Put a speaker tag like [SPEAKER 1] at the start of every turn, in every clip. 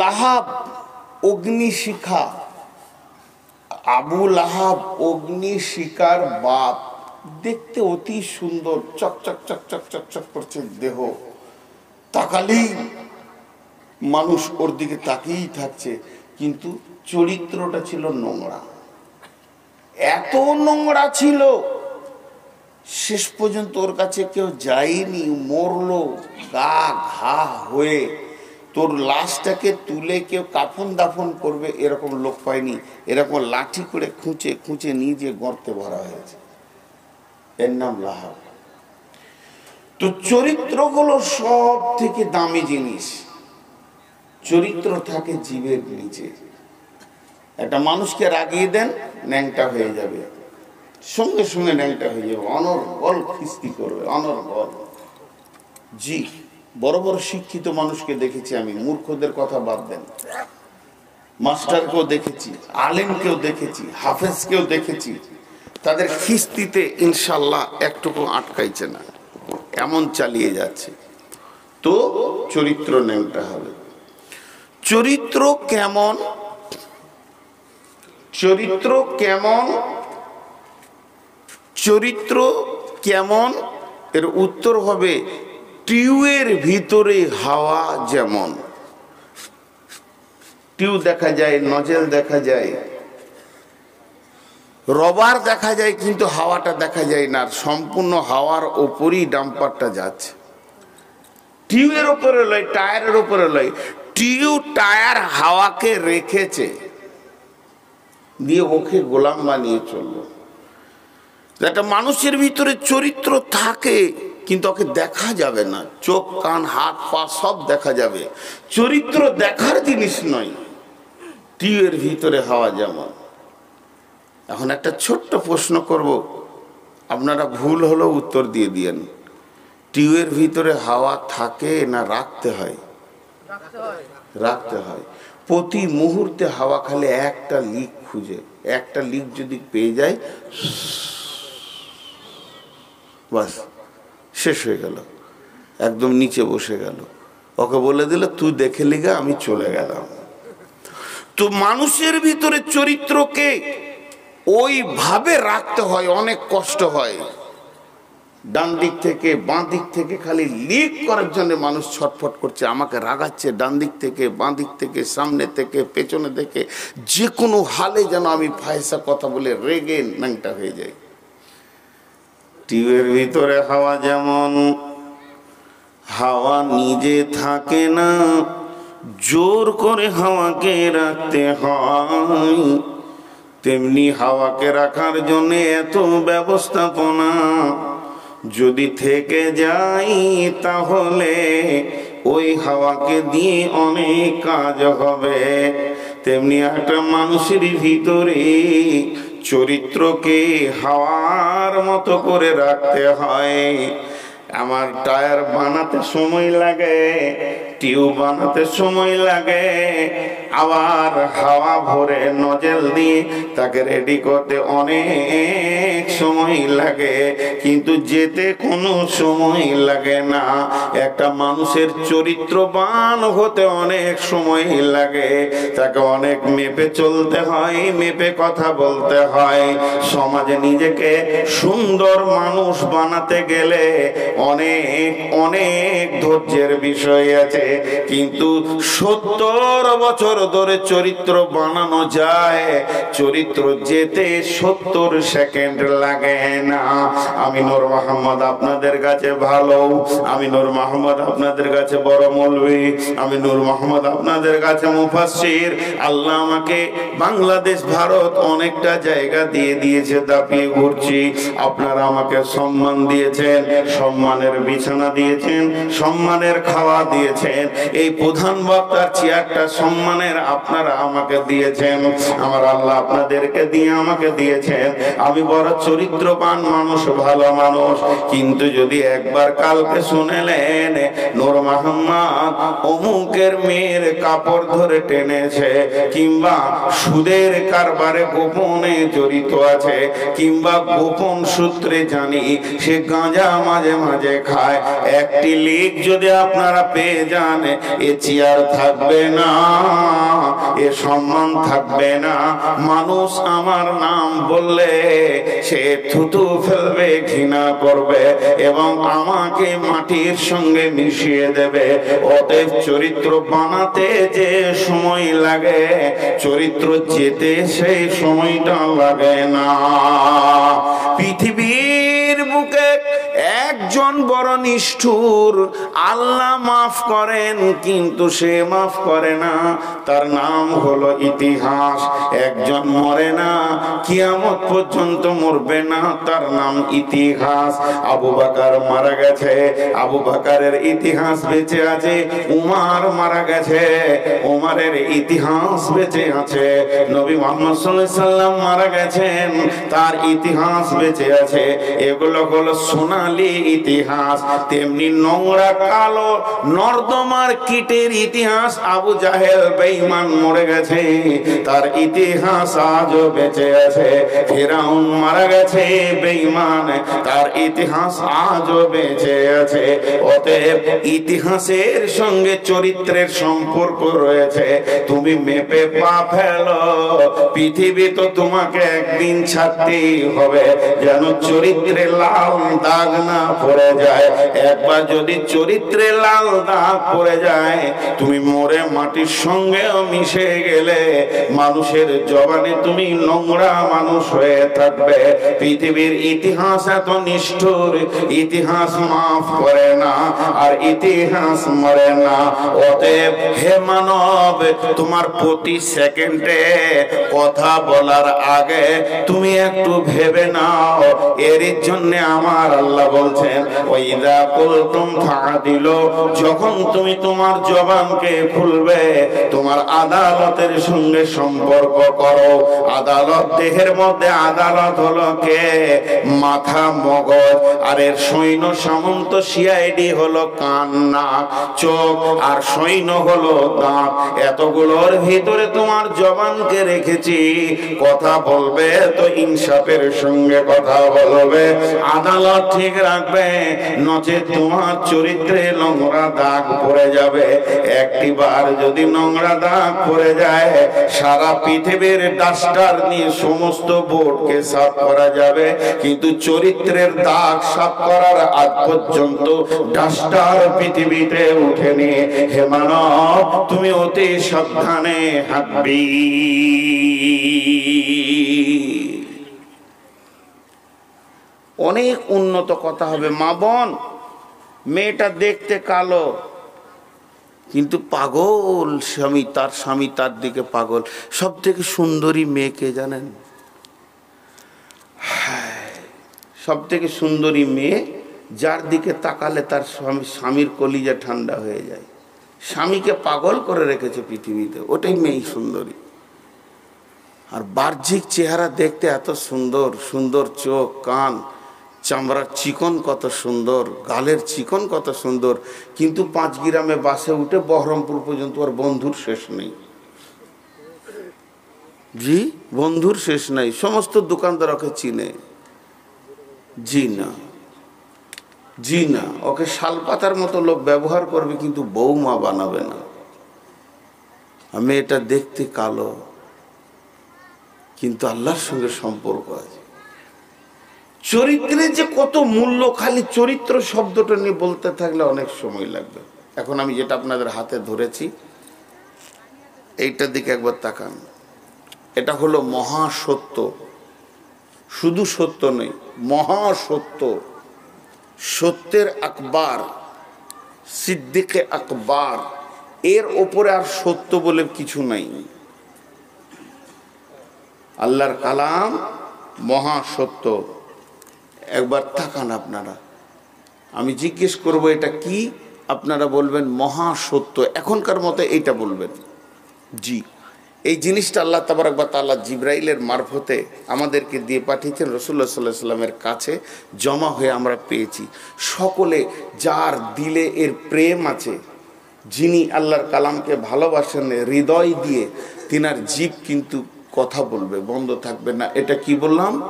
[SPEAKER 1] লাহাব অগ্নিশিখা আবু লাহাব অগ্নিশিকার বাপ। দেখতে অতি সুন্দর চকচক চকচক চকচক করছে দেহ। তাকালেই মানুষ ওর দিকে তাকিয়েই থাকছে, কিন্তু চরিত্রটা ছিল নোংরা। এত নোংরা ছিল, শেষ পর্যন্ত ওর কাছে কেউ যায়নি, মরলো, গা ঘা হয়ে। তোর লাশটাকে তুলে কেউ কাফন দাফন করবে এরকম লোক পায়নি। এরকম লাঠি করে খুঁচে খুঁচে নিয়ে যে গর্তে ভরা হয়েছে। এর নাম লাহাব। তো চরিত্রগুলো সব থেকে দামি জিনিস। চরিত্র থাকে জীবের নিচে। একটা মানুষকে রাগিয়ে দেন, ন্যাংটা হয়ে যাবে। সঙ্গে সঙ্গে ন্যাংটা হয়ে যাবে। অনর্গল খিস্তি করবে, অনর্গল। জি। বড় বড় শিক্ষিত মানুষকে দেখেছি আমি, মূর্খদের কথা বাদ দেন। মাস্টারকেও দেখেছি, আলেমকেও দেখেছি, হাফেজকেও দেখেছি। তাদের খিস্তিতে ইনশাল্লাহ একটুকু আটকাইছে না, এমন চালিয়ে যাচ্ছে। তো চরিত্র নেমটা হবে। চরিত্র কেমন? চরিত্র কেমন? চরিত্র কেমন? এর উত্তর হবে টিউয়ের ভিতরে হাওয়া যেমন। টিউ দেখা যায়, নজেল দেখা যায়, রবার দেখা যায়, কিন্তু হাওয়াটা দেখা যায় না সম্পূর্ণ হাওয়ার ওপরই ডাম্পারটা যাচ্ছে। টিউয়ের ওপরে লয়, টায়ারের ওপরে লয়, টিউ টায়ার হাওয়াকে রেখেছে, দিয়ে ওকে গোলাম বানিয়ে চলল। একটা মানুষের ভিতরে চরিত্র থাকে কিন্তু ওকে দেখা যাবে না। চোখ, কান, হাত, পা সব দেখা যাবে। চরিত্র দেখার জিনিস নয়। টিউয়ের ভিতরে হাওয়া যেমন। এখন একটা ছোট্ট প্রশ্ন করব। আপনারা ভুল হলেও উত্তর দিয়ে দিয়েন। টিউয়ের ভিতরে হাওয়া থাকে না রাখতে হয়? রাখতে হয়। প্রতি মুহূর্তে হাওয়া খালি একটা লিক খুঁজে। একটা লিক যদি পেয়ে যায় বাস শেষ হয়ে গেল। একদম নিচে বসে গেল। ওকে বলে দিল, তুই দেখে লিগা, আমি চলে গেলাম। তো মানুষের ভিতরে চরিত্রকে ওইভাবে রাখতে হয়, অনেক কষ্ট হয়। ডান দিক থেকে, বাঁ দিক থেকে খালি লিক করার জন্য মানুষ ছটফট করছে। আমাকে রাগাচ্ছে, ডান দিক থেকে, বাঁ দিক থেকে, সামনে থেকে, পেছনে থেকে। যে কোনো হালে যেন আমি ফায়সা কথা বলে রেগে ন্যাংটা হয়ে যাই। টিউবের ভিতরে হাওয়া যেমন, হাওয়া নিজে থাকে না, জোর করে হাওয়াকে রাখতে হয়। তেমনি হাওয়াকে রাখার জন্য এত ব্যবস্থাপনা যদি থেকে যাই তাহলে ওই হাওয়াকে দিয়ে অনেক কাজ হবে। তেমনি একটা মানুষের ভিতরে চরিত্রকে হাওয়ার মতো করে রাখতে হয়। আমার টায়ার বানাতে সময় লাগে। টিউব বানাতে সময় লাগে। আবার হাওয়া ভরে নজেল দিয়ে তাকে রেডি করতে অনেক সময় লাগে। কিন্তু যেতে কোনো সময় লাগে না। একটা মানুষের চরিত্রবান হতে অনেক সময় লাগে। তাকে অনেক মেপে চলতে হয়, মেপে কথা বলতে হয়। সমাজে নিজেকে সুন্দর মানুষ বানাতে গেলে অনেক অনেক ধৈর্যের বিষয় আছে। কিন্তু সত্তর বছর ধরে চরিত্র বানানো যায়। চরিত্র যেতে সত্তর সেকেন্ড লাগে না। আমি নূর মোহাম্মদ আপনাদের কাছে ভালো। আমি নূর মোহাম্মদ আপনাদের কাছে বড় মৌলবী। আমি নূর মোহাম্মদ আপনাদের কাছে মুফাসির আল্লাহ আমাকে বাংলাদেশ, ভারত অনেকটা জায়গা দিয়ে দিয়েছে, দাপিয়ে ঘুরছি। আপনারা আমাকে সম্মান দিয়েছেন, সম্মানের বিছানা দিয়েছেন, সম্মানের খাওয়া দিয়েছেন। এই প্রধান বক্তার চেয়ারটা সম্মানের আপনারা আমাকে দিয়েছেন। আমার আল্লাহ আপনাদেরকে দিয়ে আমাকে দিয়েছেন। আমি বড় চরিত্রবান মানুষ, ভালো মানুষ। কিন্তু যদি একবার কালকে শুনেলেন, নূর মোহাম্মদ অমুকের মেয়ের কাপড় ধরে টেনেছে, কিংবা সুদের কারবারে গোপনে জড়িত আছে, কিংবা গোপন সূত্রে জানি সে গাঁজা মাঝে মাঝে খায়, একটি লিক যদি আপনারা পেয়ে যান যান এ চেয়ার থাকবে না, এ সম্মান থাকবে না। মানুষ আমার নাম বললে সে থুতু ফেলবে, ঘৃণা করবে এবং আমাকে মাটির সঙ্গে মিশিয়ে দেবে। অতএব চরিত্র বানাতে যে সময় লাগে, চরিত্র যেতে সেই সময়টা লাগে না। পৃথিবীর বুকে একজন বড় নিষ্ঠুর, আল্লাহ মাফ করেন, কিন্তু সে মাফ করে না। তার নাম হলো ইতিহাস। একজন মরে না, কিয়ামত পর্যন্ত মরবে না, তার নাম ইতিহাস। আবু বাকার মারা গেছে। আবু বাকারের ইতিহাস বেঁচে আছে, উমার মারা গেছে। উমারের ইতিহাস বেঁচে আছে। নবী মোহাম্মদ সাল্লাম মারা গেছেন, তার ইতিহাস বেঁচে আছে। এগুলো হলো সোনালি ইতিহাস, তেমনি নোংরা কালো নর্দমার কীটের ইতিহাস আবু জাহেল বেঈমান মরে গেছে। তার ইতিহাস আজও বেঁচে আছে। ফেরাউন মারা গেছে বেঈমান, তার ইতিহাস আজও বেঁচে আছে। অতএব ইতিহাসের সঙ্গে চরিত্রের সম্পর্ক রয়েছে। তুমি মেপে পা ফেলো, পৃথিবী তো তোমাকে একদিন ছাড়তেই হবে। যেন চরিত্রে লাল দাগ না পড়ে যায় একবার যদি চরিত্রে লাল দাগ পড়ে যায়, তুমি মরে মাটির সঙ্গেও মিশে গেলে, মানুষের জবানে তুমি নোংরা মানুষ হয়ে থাকবে। পৃথিবীর ইতিহাস এত নিষ্ঠুর, ইতিহাস মাফ করে না, আর ইতিহাস মরে না। অতএব হে মানব, তোমার প্রতি সেকেন্ডে কথা বলার আগে তুমি একটু ভেবে নাও। এর জন্য আমার আল্লাহ বলছেন ওইদা কুলতুম দিল যখন তুমি তোমার জবানকে খুলবে, তোমার আদালতের সঙ্গে সম্পর্ক করো। আদালত, দেহের মধ্যে আদালত হলো কে? মাথা মগজ। আর এর সৈন্য সামন্ত সিআইডি হলো কান নাক চোখ, আর সৈন্য হলো দাঁত। এতগুলোর ভিতরে তোমার জবানকে রেখেছি। কথা বলবে তো ইনসাফের সঙ্গে কথা বলবে। আদালত ঠিক রাখবে নচে তোমার চরিত্রে নোংরা দাগ পড়ে যাবে। একটি বার যদি নোংরা দাগ পড়ে যায়, সারা পৃথিবীর ডাস্টার নিয়ে সমস্ত বোর্ডকে সাফ করা যাবে। কিন্তু চরিত্রের দাগ সাফ করার আগ পর্যন্ত ডাস্টার পৃথিবীতে উঠেনি। হে মানব, তুমি অতি সাবধানে হাঁটবি। অনেক উন্নত কথা হবে, মা বোন। মেয়েটা দেখতে কালো, কিন্তু পাগল স্বামী, তার স্বামী তার দিকে পাগল। সব থেকে সুন্দরী মেয়েকে জানেন? সব থেকে সুন্দরী মেয়ে যার দিকে তাকালে তার স্বামী স্বামীর কলিজা ঠান্ডা হয়ে যায়। স্বামীকে পাগল করে রেখেছে পৃথিবীতে, ওটাই মেয়ে সুন্দরী। আর বাহ্যিক চেহারা দেখতে এত সুন্দর সুন্দর চোখ, কান চামড়ার চিকন কত সুন্দর, গালের চিকন কত সুন্দর, কিন্তু পাঁচ গ্রামে বাসে উঠে বহরমপুর পর্যন্ত আর বন্ধুর শেষ নেই। জি? বন্ধুর শেষ নাই, সমস্ত দোকানদার ওকে চিনে। জি না। জি না, ওকে শালপাতার মতো লোক ব্যবহার করবে কিন্তু বৌমা বানাবে না। আমি এটা দেখতে কালো, কিন্তু আল্লাহর সঙ্গে সম্পর্ক আছে। চরিত্রে যে কত মূল্য, খালি চরিত্র শব্দটা নিয়ে বলতে থাকলে অনেক সময় লাগবে। এখন আমি যেটা আপনাদের হাতে ধরেছি, এইটার দিকে একবার তাকান। এটা হলো মহাসত্য। শুধু সত্য নেই মহাসত্য। সত্যের আকবার, সিদ্দিকে আকবার। এর ওপরে আর সত্য বলে কিছু নাই। আল্লাহর কালাম মহাসত্য। একবার তাকান আপনারা। আমি জিজ্ঞেস করব, এটা কি? আপনারা বলবেন মহাসত্য এখনকার মতো এইটা বলবেন। জি। এই জিনিসটা আল্লাহ তাবার একবার তাল্লাহ জিব্রাইলের মারফতে আমাদেরকে দিয়ে পাঠিয়েছেন রসুল্লাহ সাল্লাহ সাল্লামের কাছে জমা হয়ে আমরা পেয়েছি। সকলে যার দিলে এর প্রেম আছে, যিনি আল্লাহর কালামকে ভালোবাসেন, হৃদয় দিয়ে, তিনার জীব কিন্তু কথা বলবে, বন্ধ থাকবে না। এটা কি বললাম?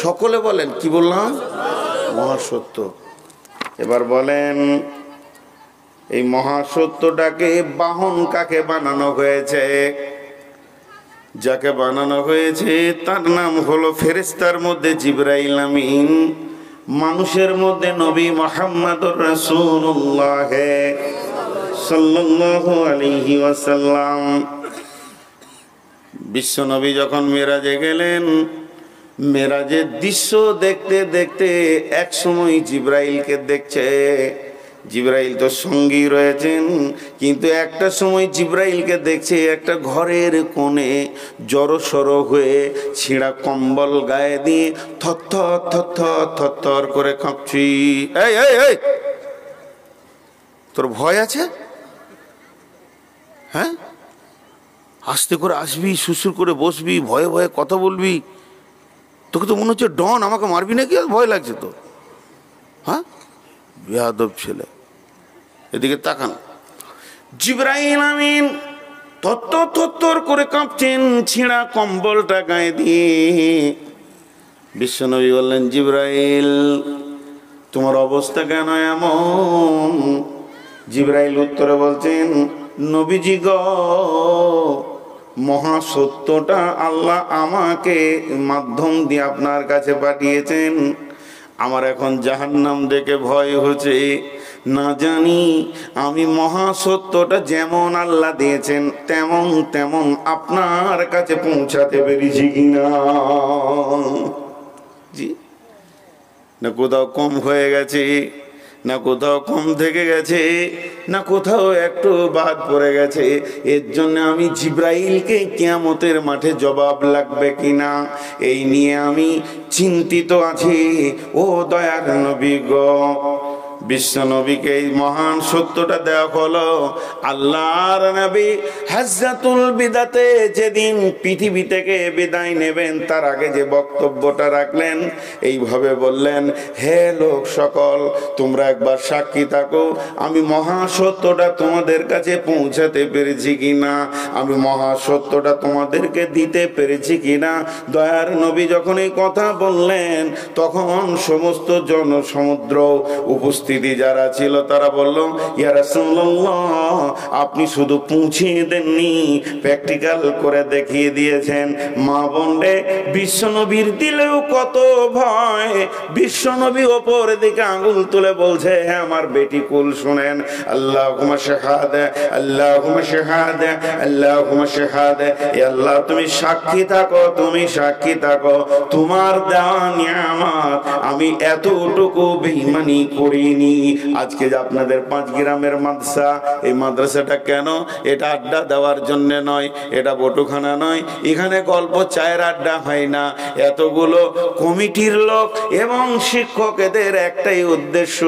[SPEAKER 1] সকলে বলেন, কি বললাম? মহাসত্য। এবার বলেন, এই মহাসত্যটাকে বাহন কাকে বানানো হয়েছে? যাকে বানানো হয়েছে, তার নাম হলো ফেরেস্তার মধ্যে জিব্রাইল আমিন, মানুষের মধ্যে নবী মোহাম্মদুর রাসূলুল্লাহ সাল্লাল্লাহু আলাইহি ওয়াসাল্লাম। বিশ্ব নবী যখন মেরাজে গেলেন মেরাজের দৃশ্য দেখতে দেখতে এক সময় জিব্রাইলকে দেখছে। জিব্রাইল তো সঙ্গী রয়েছেন, কিন্তু একটা সময় জিব্রাইলকে দেখছে একটা ঘরের কোণে জড়সড় হয়ে ছিঁড়া কম্বল গায়ে দিয়ে থর থর থর করে কাঁপছি। এই এই এই! তোর ভয় আছে? হ্যাঁ? আস্তে করে আসবি সুসুর করে বসবি, ভয়ে ভয়ে কথা বলবি। তোকে তো মনে হচ্ছে ডন, আমাকে মারবি নাকি? ভয় লাগছে তো। হ্যাঁ? বেহাদব ছেলে। এদিকে তাকান। জিব্রাহিম আমিন তত্তর তত্তর করে কাঁপছেন, ছিঁড়া কম্বলটা গায়ে দিয়ে। বিশ্বনবী বললেন, জিব্রাইল, তোমার অবস্থা কেন এমন? জিব্রাইল উত্তরে বলছেন, নবীজি গ মহাসত্যটা আল্লাহ আমাকে মাধ্যম দিয়ে আপনার কাছে পাঠিয়েছেন। আমার এখন জাহান্নাম দেখে ভয় হচ্ছে। না জানি, আমি মহাসত্যটা যেমন আল্লাহ দিয়েছেন, তেমন তেমন আপনার কাছে পৌঁছাতে পেরেছি কিনা। জি। না, কোথাও কম হয়ে গেছে। না কোথাও কম থেকে গেছে, না কোথাও একটু বাদ পড়ে গেছে। এর জন্য আমি জিব্রাইলকে কেয়ামতের মাঠে জবাব লাগবে কিনা, এই নিয়ে আমি চিন্তিত আছি। ও দয়ার নবী গো বিশ্ব নবীকে এই মহান সত্যটা দেওয়া হলো। আল্লাহর নবী হাজাতুল বিদাতে যেদিন পৃথিবী থেকে বিদায় নেবেন, তার আগে যে বক্তব্যটা রাখলেন, এইভাবে বললেন, হে লোক সকল, তোমরা একবার সাক্ষী থাকো, আমি মহাসত্যটা তোমাদের কাছে পৌঁছাতে পেরেছি কিনা? আমি মহাসত্যটা তোমাদেরকে দিতে পেরেছি কিনা? দয়ার নবী যখন এই কথা বললেন, তখন সমস্ত জনসমুদ্র উপস্থিত উপস্থিতি যারা ছিল তারা বলল আপনি শুধু পৌঁছিয়ে দেননি প্র্যাকটিক্যাল করে দেখিয়ে দিয়েছেন। মা বন্ডে বিশ্বনবীর দিলেও কত ভয়। বিশ্বনবী ওপর দিকে আঙুল তুলে বলছে হ্যাঁ আমার বেটি কুল শুনেন। আল্লাহ শেহাদ আল্লাহ শেহাদ আল্লাহ শেহাদ। আল্লাহ, তুমি সাক্ষী থাকো, তুমি সাক্ষী থাকো। তোমার দেওয়া নিয়ামত আমি এতটুকু বেইমানি করিনি। হয়নি আজকে যে আপনাদের পাঁচ গ্রামের মাদ্রাসা, এই মাদ্রাসাটা কেন? এটা আড্ডা দেওয়ার জন্য নয়, এটা বটুখানা নয়। এখানে গল্প, চায়ের আড্ডা হয় না। এতগুলো কমিটির লোক এবং শিক্ষক, এদের একটাই উদ্দেশ্য,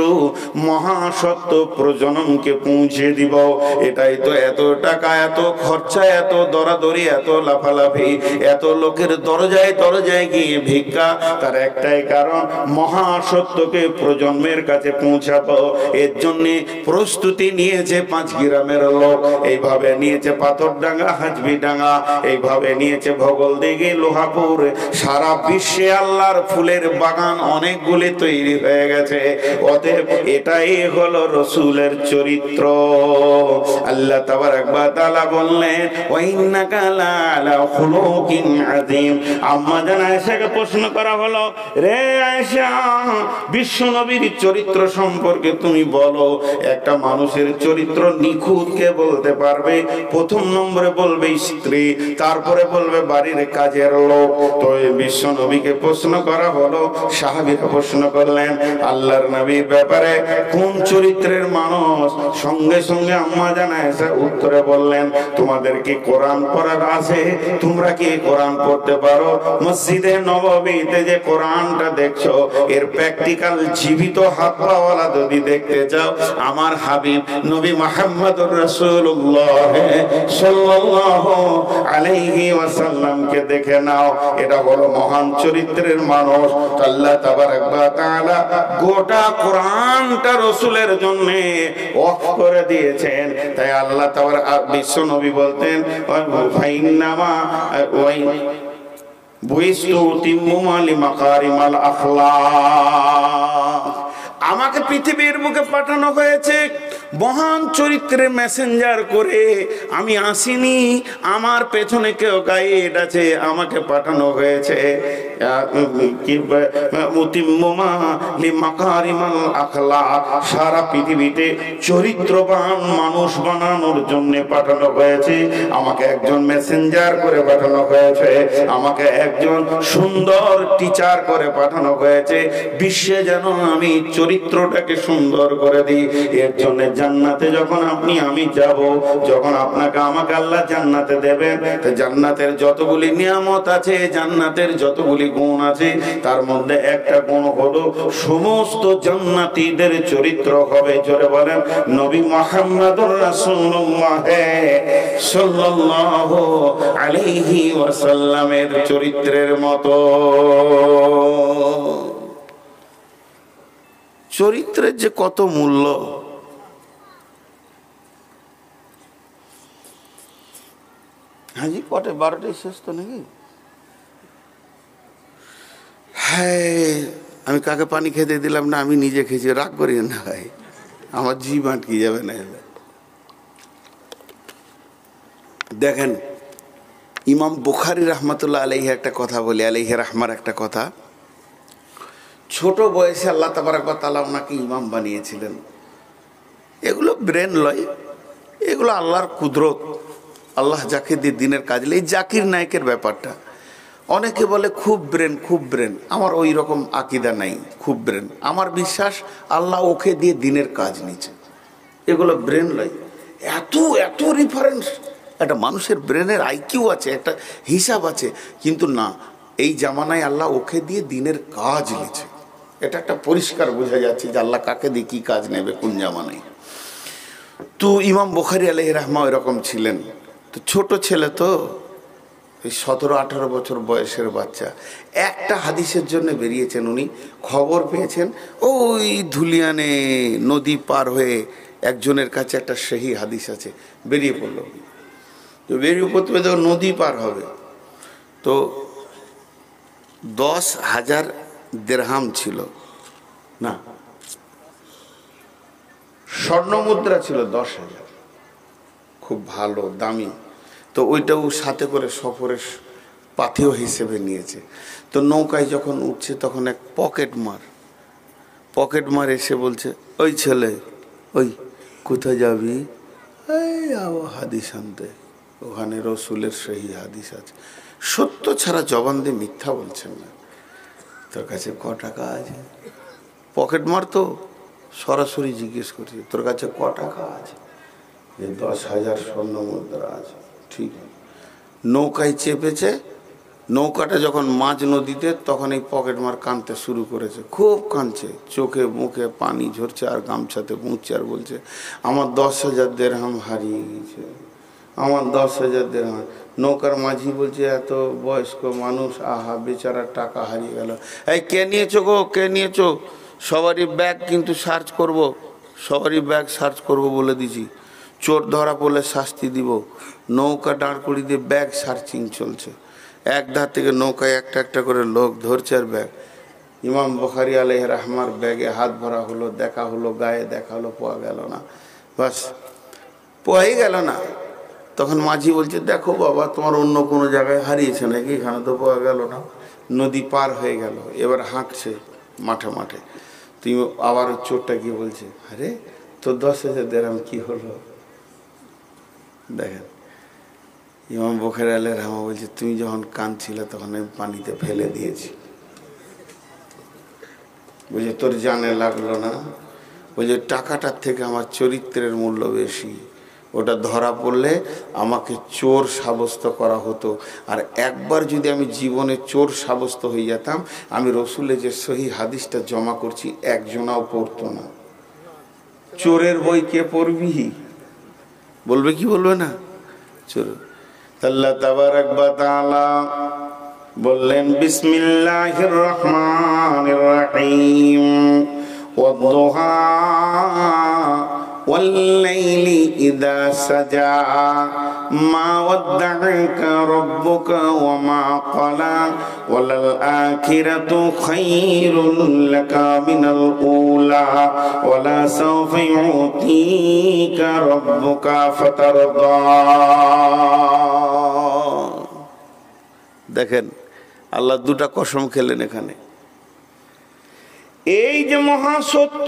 [SPEAKER 1] মহাসত্ব প্রজননকে পৌঁছে দিব। এটাই তো এত টাকা, এত খরচা, এত দরাদরি, এত লাফালাফি, এত লোকের দরজায় দরজায় গিয়ে ভিক্ষা। তার একটাই কারণ, মহাসত্যকে প্রজন্মের কাছে পৌঁছে পৌঁছাবো এর জন্য প্রস্তুতি নিয়েছে পাঁচ গ্রামের লোক। এইভাবে নিয়েছে পাথরডাঙ্গা হাজবিডাঙ্গা এইভাবে নিয়েছে ভগল দিঘি, লোহাপুর। সারা বিশ্বে আল্লাহর ফুলের বাগান অনেকগুলি তৈরি হয়ে গেছে। অতএব এটাই হলো রসুলের চরিত্র। আল্লাহ তাবার একবার তালা বললেন আম্মা জান আয়েশাকে প্রশ্ন করা হলো, রে আয়েশা বিশ্ব নবীর চরিত্র সম্পর্কে তুমি বলো। একটা মানুষের চরিত্র নিখুঁত কে বলতে পারবে। প্রথম নম্বরে বলবে স্ত্রী, তারপরে বলবে বাড়ির কাজের লোক। তো বিশ্ব নবীকে প্রশ্ন করা হলো, সাহাবিরা প্রশ্ন করলেন, আল্লাহর নবীর ব্যাপারে কোন চরিত্রের মানুষ? সঙ্গে সঙ্গে আম্মা জানায় উত্তরে বললেন, তোমাদের কি কোরআন পড়ার আছে? তোমরা কি কোরআন পড়তে পারো? মসজিদে নববীতে যে কোরআনটা দেখছ, এর প্র্যাকটিক্যাল জীবিত হাত পাওয়া তাআলা যদি দেখতে চাও, আমার হাবিব নবী মুহাম্মদুর রাসূলুল্লাহ সাল্লাল্লাহু আলাইহি ওয়াসাল্লামকে দেখে নাও। এটা হলো মহান চরিত্রের মানুষ। আল্লাহ তাবারক ওয়া তাআলা গোটা কোরআনটা রাসূলের জন্য ওয়াক করে দিয়েছেন। তাই আল্লাহ তাবার বিশ্ব নবী বলতেন, ফাইন্নামা ওয়াই বুইস্তু তিম্মুমালি মাকারিমাল আখলাক। আমাকে পৃথিবীর মুখে পাঠানো হয়েছে। মহান চরিত্রের মেসেঞ্জার করে আমি আসিনি। আমার পেছনে কেউ গাইড আছে আমাকে পাঠানো হয়েছে। সারা পৃথিবীতে চরিত্রবান মানুষ বানানোর জন্য পাঠানো হয়েছে। আমাকে একজন মেসেঞ্জার করে পাঠানো হয়েছে। আমাকে একজন সুন্দর টিচার করে পাঠানো হয়েছে। বিশ্বে যেন আমি চরিত্রটাকে সুন্দর করে দিই, এর জন্য জান্নাতে যখন আপনি, আমি যাব। যখন আপনাকে আমাকে আল্লাহ জান্নাতে দেবেন জান্নাতের যতগুলি নিয়ামত আছে, জান্নাতের যতগুলি গুণ আছে, তার মধ্যে একটা গুণ হলো, সমস্ত জান্নাতীদের চরিত্র হবে। জোরে বলেন, নবী মোহাম্মদুর রাসূলুল্লাহ সাল্লাল্লাহু আলাইহি ওয়াসাল্লামের চরিত্রের মতো। চরিত্রের যে কত মূল্য হাজি কটে বারোটাই শেষ তো নাকি? হ্যাঁ আমি কাকে পানি খেতে দিলাম না, আমি নিজে খেয়েছি, রাগ করি না ভাই। আমার জিভ আটকে যাবে না দেখেন, ইমাম বুখারি রহমতুল্লাহ আলহি একটা কথা বলি আলহি রহমার একটা কথা। ছোট বয়সে আল্লাহ তাবারাকালা ওনাকে ইমাম বানিয়েছিলেন। এগুলো ব্রেন লয়, এগুলো আল্লাহর কুদরত। আল্লাহ জাকির দিয়ে দিনের কাজ এই জাকির নায়কের ব্যাপারটা। অনেকে বলে, খুব ব্রেন খুব ব্রেন আমার ওই রকম আকিদা নাই, খুব ব্রেন আমার বিশ্বাস, আল্লাহ ওকে দিয়ে দিনের কাজ নিচ্ছে এগুলো ব্রেন লয়। এত এত রিফারেন্স একটা মানুষের ব্রেনের আইকিউ আছে, একটা হিসাব আছে। কিন্তু না, এই জামানায় আল্লাহ ওকে দিয়ে দিনের কাজ নিচ্ছে এটা একটা পরিষ্কার বোঝা যাচ্ছে যে আল্লাহ কাকে দিয়ে কী কাজ নেবে কোন জামানায়। তো ইমাম বোখারি আলহ রহমা এরকম ছিলেন। তো ছোট ছেলে তো, এই সতেরো, আঠারো বছর বয়সের বাচ্চা। একটা হাদিসের জন্য বেরিয়েছেন উনি, খবর পেয়েছেন, ওই ধুলিয়ানে নদী পার হয়ে একজনের কাছে একটা সেই হাদিস আছে, বেরিয়ে পড়ল। তো বেরিয়ে পড়তে পেরে নদী পার হবে। তো দশ হাজার দেড়হাম ছিল, না স্বর্ণ মুদ্রা ছিল দশ হাজার। খুব ভালো, দামি। তো ওইটাও সাথে করে সফরের পাথেয় হিসেবে নিয়েছে। তো নৌকায় যখন উঠছে তখন এক পকেট মার। পকেট মার এসে বলছে, ওই ছেলে, ওই কোথায় যাবি? হাদিস আনতে। ওখানে রসুলের সেই হাদিস আছে। সত্য ছাড়া জবান দিয়ে মিথ্যা বলছেন না। তোর কাছে ক টাকা আছে? পকেট মার তো সরাসরি জিজ্ঞেস করছি, তোর কাছে ক টাকা আছে? যে দশ হাজার স্বর্ণ মুদ্রা আছে। ঠিক। নৌকায় চেপেছে, নৌকাটা যখন মাঝ নদীতে তখন এই পকেট মার কানতে শুরু করেছে। খুব কাঁদছে চোখে মুখে পানি ঝরছে আর গামছাতে মুছছে আর বলছে, আমার দশ হাজার দেড়হাম হারিয়ে গেছে আমার দশ হাজার দেড়হাম নৌকার মাঝি বলছে, এত বয়স্ক মানুষ, আহা, বেচারা টাকা হারিয়ে গেল। এই কে নিয়েছো গো, কে নিয়েছো? সবারই ব্যাগ কিন্তু সার্চ করব, সবারই ব্যাগ সার্চ করব বলে দিছি। চোর ধরা পড়লে শাস্তি দিব। নৌকা দাঁড় করিয়ে দিয়ে ব্যাগ সার্চিং চলছে। এক ধার থেকে নৌকায় একটা একটা করে লোক ধরছে আর ব্যাগ। ইমাম বখারি আলহ রহমার ব্যাগে হাত ভরা হলো, দেখা হলো, গায়ে দেখা হলো, পোয়া গেল না। বাস, পোয়াই গেল না। তখন মাঝি বলছে, দেখো বাবা, তোমার অন্য কোনো জায়গায় হারিয়েছে নাকি? এখানে তো পাওয়া গেল না। নদী পার হয়ে গেল, এবার হাঁকছে মাঠে মাঠে। তুমি আবার চোরটা গিয়ে বলছে, আরে, তোর দশ হাজার দেরাম কি হলো? দেখেন ইমাম বখের আলে রহমা বলছে, তুমি যখন কাঁদছিলে তখন আমি পানিতে ফেলে দিয়েছি। বলছে, তোর জানে লাগল না? বলছে, টাকাটার থেকে আমার চরিত্রের মূল্য বেশি। ওটা ধরা পড়লে আমাকে চোর সাব্যস্ত করা হতো। আর একবার যদি আমি জীবনে চোর সাব্যস্ত হয়ে যেতাম, আমি রসুলে যে সহি হাদিসটা জমা করছি, একজনাও পড়তো না। চোরের বই কে পড়বি? বলবে কি বলবে না? চোর আল্লাহ তাবারাক বা তাআলা বললেন বিসমিল্লাহির রহমানির রহিম ওয়াদ-দুহা والليل إذا سجى ما ودعك ربك وما قلى وللآخرة خير لك من الأولى ولا سوف يعطيك ربك فترضى দেখেন আল্লাহ দুটা কসম খেলেন এখানে এই যে মহা সত্য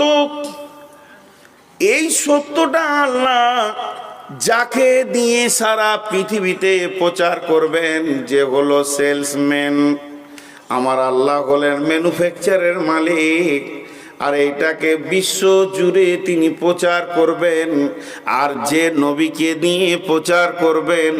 [SPEAKER 1] এই সত্যটা আল্লাহ যাকে দিয়ে সারা পৃথিবীতে প্রচার করবেন যে হলো সেলসম্যান, আমার আল্লাহ হলেন ম্যানুফ্যাকচারের মালিক। আর এটাকে বিশ্ব জুড়ে তিনি প্রচার করবেন। আর যে নবীকে নিয়ে প্রচার করবেন,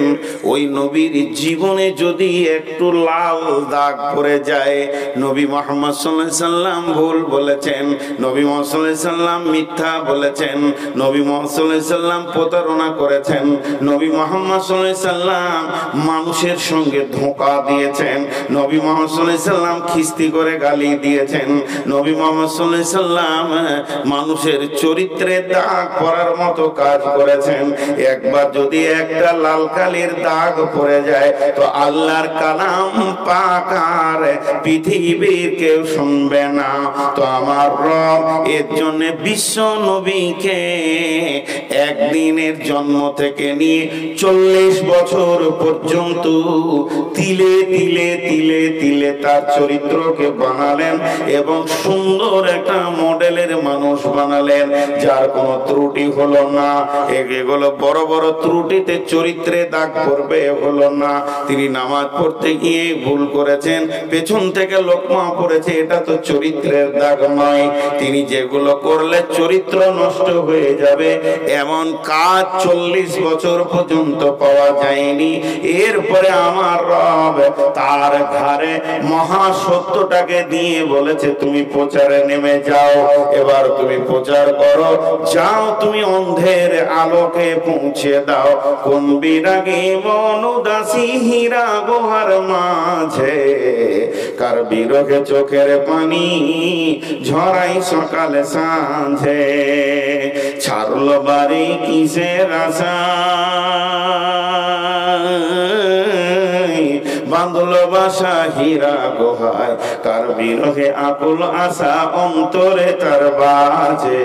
[SPEAKER 1] ওই নবীর জীবনে যদি একটু লাল দাগ পড়ে যায়, নবী মোহাম্মদ সাল্লাম ভুল বলেছেন, নবী মোহাম্মদ সাল্লাম মিথ্যা বলেছেন, নবী মোহাম্মদ সাল্লাম প্রতারণা করেছেন, নবী মোহাম্মদ সাল্লাম মানুষের সঙ্গে ধোঁকা দিয়েছেন, নবী মোহাম্মদ সাল্লাম খিস্তি করে গালি দিয়েছেন, নবী মোহাম্মদ সাল্লাম মানুষের চরিত্রে দাগ পড়ার মতো কাজ করেছেন। একবার যদি একটা লাল কালির দাগ পড়ে যায়, তো আল্লাহর কালাম পাকার পৃথিবীর কেউ শুনবে না। তো আমার রব এর জন্য বিশ্ব নবীকে একদিনের জন্ম থেকে নিয়ে চল্লিশ বছর পর্যন্ত তিলে তিলে তিলে তিলে তার চরিত্রকে বানালেন এবং সুন্দর একটা মডেলের মানুষ বানালেন, যার কোনো ত্রুটি হলো না। এগুলো বড় বড় ত্রুটিতে চরিত্রে দাগ পড়বে, হলো না। তিনি নামাজ পড়তে গিয়ে ভুল করেছেন, পেছন থেকে লোকমা পড়েছে, এটা তো চরিত্রের দাগ নয়। তিনি যেগুলো করলে চরিত্র নষ্ট হয়ে যাবে, এমন কাজ চল্লিশ বছর পর্যন্ত পাওয়া যায়নি। এরপরে আমার রব তার ঘরে মহা সত্যটাকে দিয়ে বলেছে, তুমি প্রচারে নেমে যাও, এবার তুমি প্রচার করো। যাও, তুমি অন্ধের আলোকে পৌঁছে দাও। কোন বিরাগে মনুদাসী হীরা গোহার মাঝে, কার বিরহে চোখের পানি ঝরাই সকালে সাঁঝে। ছাড়ল বাড়ি কিসের আশা? বাঁধল বাসা হীরা গোহায় কার বিরহে আকুল আশা অন্তরে তার বাজে।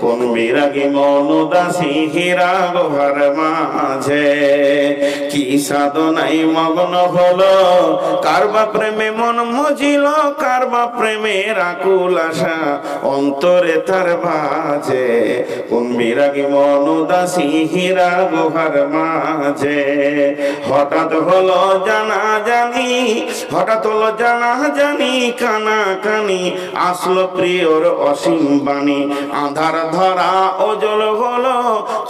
[SPEAKER 1] কোন বিরাগী মনুদাসী হীরা গোহার মাঝে। কি সাধনাই মগ্ন হলো? কারবা প্রেমে মন মজিল? কারবা প্রেমের আকুল আশা অন্তরে তার বাজে? কোন বিরাগী মনুদাসী হীরা গোহার মাঝে? হঠাৎ হলো জানা জানি, হঠাৎ হলো জানা জানি, কানা কানি, আসলো প্রিয়র অসীম বাণী। আধার ধরা ওজল হলো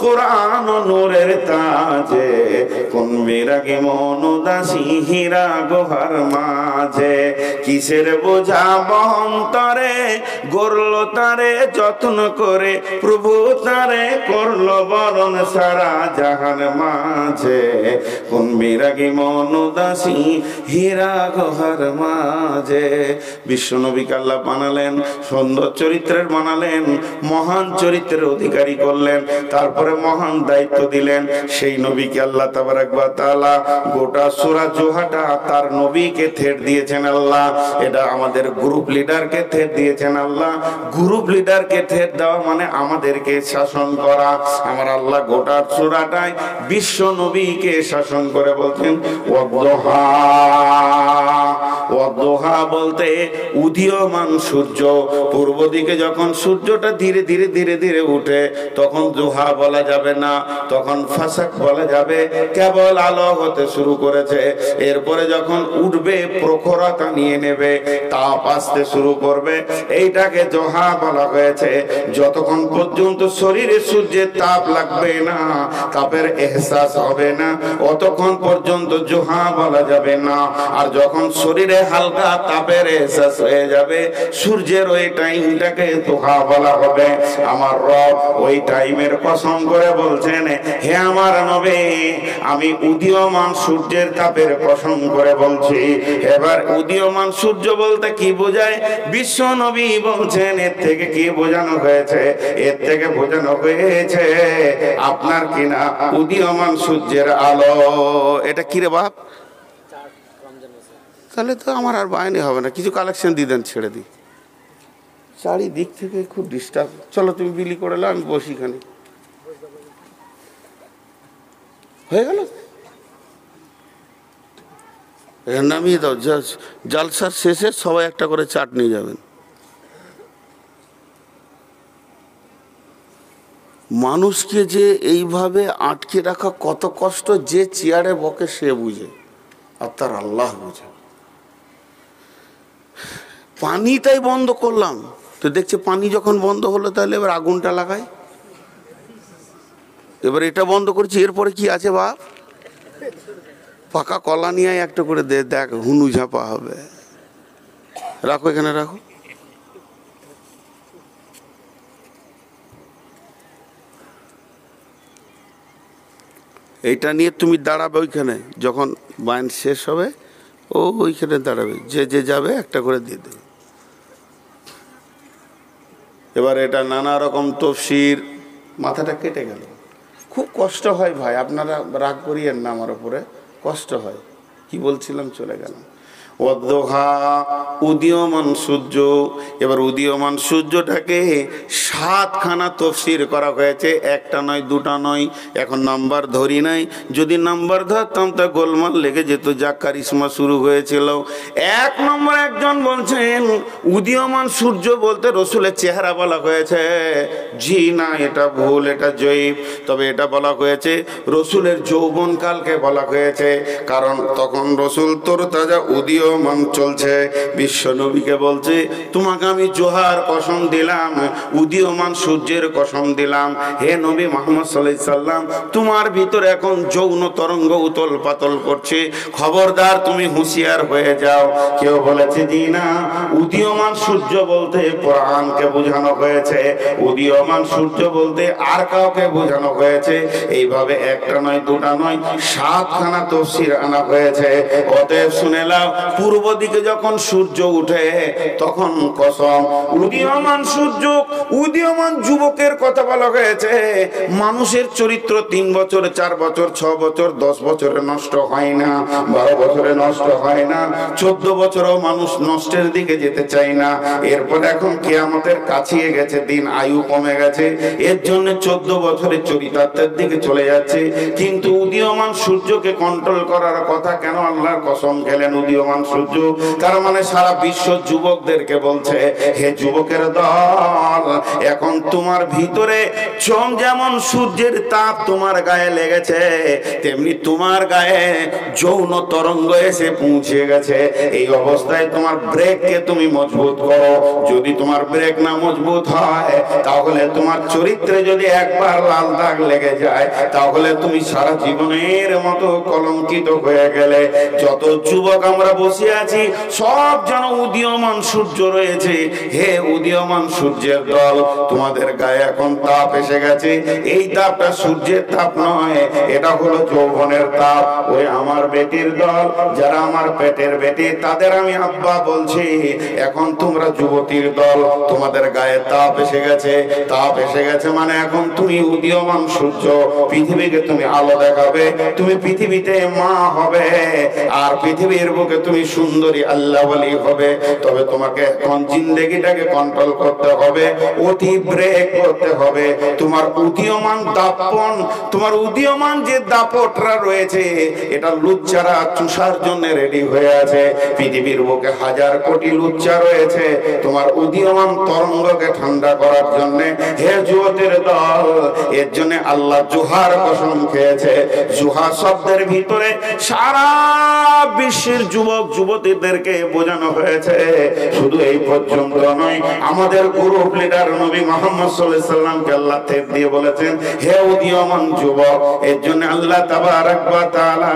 [SPEAKER 1] কোরআন নূরের তাজে, কোন বিরাগে মনুদাসী হীরা গোহার মাঝে। কিসের বোঝা বহন্তরে, গড়ল তারে যত্ন করে, প্রভু তারে করল বরণ সারা জাহান মাঝে। কোন বিরাগী মনুদাসী হীরা গোহার মাঝে। বিশ্বনবী কাল্লা বানালেন, সুন্দর চরিত্রের বানালেন, মহান চরিত্রের অধিকারী করলেন, তারপরে মহান দায়িত্ব দিলেন। সেই নবীকে আল্লাহ তাবারাকবা তাআলা গোটা সূরা জোহাটা তার নবীকে থেট দিয়েছেন আল্লাহ। এটা আমাদের গ্রুপ লিডারকে থেট দিয়েছেন আল্লাহ। গ্রুপ লিডারকে থেট দেওয়া মানে আমাদেরকে শাসন করা। আমার আল্লাহ গোটা সূরাটায় বিশ্ব নবীকে শাসন করে বলছেন, ওয়াদোহা ওয়াদোহা বলতে উদীয়মান সূর্য। পূর্ব দিকে যখন সূর্যটা ধীরে ধীরে ধীরে ধীরে উঠে, তখন জোহা বলা যাবে না, তখন ফাসাক বলা যাবে কেবল আলো হতে শুরু করেছে। এরপরে যখন উঠবে, প্রখরতা নিয়ে নেবে, তাপ আসতে শুরু করবে। এইটাকে জোহা বলা হয়েছে। যতক্ষণ পর্যন্ত শরীরে সূর্যের তাপ লাগবে না, তাপের এহসাস হবে না, অতক্ষণ পর্যন্ত জোহা বলা যাবে না। আর যখন শরীরে হালকা তাপের এহসাস হয়ে যাবে, সূর্যের ওই টাইমটাকে তোহা বলা হবে। আমার রব ওই টাইমের কসম করে বলছেন, হে আমার নবে, আমি উদীয়মান সূর্যের তাপের কসম করে বলছি। এবার উদীয়মান সূর্য বলতে কি বোঝায়? বিশ্ব নবী বলছেন, এর থেকে কি বোঝানো হয়েছে? এর থেকে বোঝানো হয়েছে, আপনার কিনা উদীয়মান সূর্যের আলো। এটা কি রে বাপ? তাহলে তো আমার আর বায়নি হবে না। কিছু কালেকশন দিয়ে দেন, ছেড়ে দিই। চারিদিক থেকে খুব ডিস্টার্ব চলো, তুমি বিলি করে নাও, আমি বসি খানি হয়ে গেল? নামিয়ে দাও জাল- জালসার শেষে সবাই একটা করে চাট নিয়ে যাবেন। মানুষকে যে এইভাবে আটকে রাখা কত কষ্ট, যে চেয়ারে বকে সে বুঝে। আর তার আল্লাহ বুঝে। পানিটাই বন্ধ করলাম। তো দেখছে পানি যখন বন্ধ হলো, তাহলে এবার আগুনটা লাগাই। এবার এটা বন্ধ করছি, এরপরে কি আছে বাপ? পাকা কলা নিয়ে একটা করে দে, দেখ, হুনু ঝাপা হবে। রাখো এখানে, রাখো। এইটা নিয়ে তুমি দাঁড়াবে ওইখানে, যখন বাইন শেষ হবে, ও ওইখানে দাঁড়াবে। যে যে যাবে, একটা করে দিয়ে দেবে। এবার এটা নানা রকম তফসির। মাথাটা কেটে গেল। খুব কষ্ট হয় ভাই, আপনারা রাগ করিয়েন না আমার ওপরে কষ্ট হয়। কি বলছিলাম চলে গেলাম। অদ্দোহা উদীয়মান সূর্য। এবার উদীয়মান সূর্যটাকে সাতখানা তফসির করা হয়েছে। একটা নয়, দুটা নয়, এখন নাম্বার ধরি নাই। যদি নাম্বার ধরতাম তা গোলমাল লেগে যেত যা কারিশমা শুরু হয়েছিল। এক নম্বর একজন বলছেন, উদীয়মান সূর্য বলতে রসুলের চেহারা বলা হয়েছে। জি না, এটা ভুল, এটা জয়ীব। তবে এটা বলা হয়েছে, রসুলের যৌবনকালকে বলা হয়েছে। কারণ তখন রসুল তোর তাজা উদীয়মান চলছে। বিশ্ব নবীকে বলছে, তোমাকে আমি জোহার কসম দিলাম, উদীয়মান সূর্যের কসম দিলাম। হে নবী মোহাম্মদ সাল্লাহ সাল্লাম, তোমার ভিতরে এখন যৌন তরঙ্গ উতল পাতল করছে। খবরদার, তুমি হুঁশিয়ার হয়ে যাও। কেউ বলেছে, জি না, উদীয়মান সূর্য বলতে কোরআনকে বোঝানো হয়েছে। উদীয়মান সূর্য বলতে আর কাউকে বোঝানো হয়েছে। এইভাবে একটা নয়, দুটা নয়, সাতখানা তফসির আনা হয়েছে। অতএব শুনে লাও পূর্ব দিকে যখন সূর্য উঠে, তখন কসম, উদীয়মান সূর্য, উদীয়মান যুবকের কথা বলা হয়েছে। মানুষের চরিত্র তিন বছর, চার বছর, ছ বছর, দশ বছরে নষ্ট হয় না, বারো বছরে নষ্ট হয় না, চোদ্দ বছরও মানুষ নষ্টের দিকে যেতে চায় না। এরপর এখন কেয়ামতের কাছিয়ে গেছে, দিন আয়ু কমে গেছে। এর জন্য চোদ্দ বছরের চরিতার্থের দিকে চলে যাচ্ছে। কিন্তু উদীয়মান সূর্যকে কন্ট্রোল করার কথা কেন আল্লাহর কসম খেলেন উদীয়মান সূর্য। তার মানে সারা বিশ্ব যুবকদেরকে বলছে, হে যুবকের দল, এখন তোমার ভিতরে যেমন সূর্যের তাপ তোমার গায়ে লেগেছে, তেমনি তোমার গায়ে যৌন তরঙ্গ এসে পৌঁছে গেছে। এই অবস্থায় তোমার ব্রেককে তুমি মজবুত করো। যদি তোমার ব্রেক না মজবুত হয়, তাহলে তোমার চরিত্রে যদি একবার লাল দাগ লেগে যায়, তাহলে তুমি সারা জীবনের মতো কলঙ্কিত হয়ে গেলে। যত যুবক আমরা বসে আছি, সব যেন উদীয়মান সূর্য রয়েছে। হে উদীয়মান সূর্যের দল, তোমাদের গায়ে এখন তাপ এসে গেছে। এই তাপটা সূর্যের তাপ নয়, এটা হলো যৌবনের তাপ। ওই আমার বেটির দল, যারা আমার পেটের বেটি, তাদের আমি আব্বা বলছি, এখন তোমরা যুবতীর দল, তোমাদের গায়ে তাপ এসে গেছে। তাপ এসে গেছে মানে এখন তুমি উদীয়মান সূর্য, পৃথিবীকে তুমি আলো দেখাবে, তুমি পৃথিবীতে মা হবে, আর পৃথিবীর বুকে তুমি সুন্দরী আল্লাহ বলি হবে। তবে তোমাকে এখন জিন্দেগিটাকে কন্ট্রোল করতে হবে, অতি ব্রেক করতে হবে। তোমার উদীয়মান দাপন, তোমার উদীয়মান যে দাপটরা রয়েছে, এটা লুচ্চারা চুষার জন্য রেডি হয়ে আছে। পৃথিবীর বুকে হাজার কোটি লুচ্চা রয়েছে। তোমার উদীয়মান তরঙ্গকে ঠান্ডা করার জন্য হে যুবতের দল, এর জন্য আল্লাহ জুহার কসম খেয়েছে। জুহা শব্দের ভিতরে সারা বিশ্বের যুবক যুবতীদেরকে বোঝানো হয়েছে। শুধু এই পর্যন্ত নয়, আমাদের গ্রুপ লিডার নবী মোহাম্মদ সাল্লামকে আল্লাহ তেপ দিয়ে বলেছেন, হে উদীয়মান যুবক, এর জন্য আল্লাহ তাবারাক ওয়া তাআলা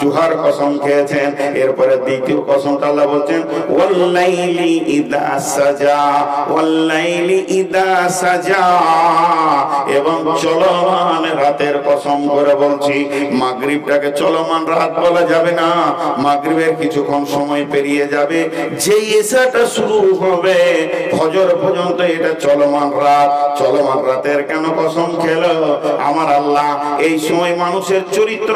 [SPEAKER 1] জুহার কসম খেয়েছেন। এরপরে দ্বিতীয় কসমটা আল্লাহ বলছেন, ওয়াল্লাইলি ইদা সাজা, ওয়াল্লাইলি ইদা সাজা। এবং চলমান রাতের কসম করে বলছি, মাগরিবটাকে চলমান রাত বলা যাবে না। মাগরিবের কিছুক্ষণ সময় পেরিয়ে যাবে যে এসাটা শুরু হবে। ফজর পর্যন্ত এটা চলমান রাত। চলমান রাতের কেন কসম খেল? আমার আল্লাহ, এই সময় মানুষের চরিত্র,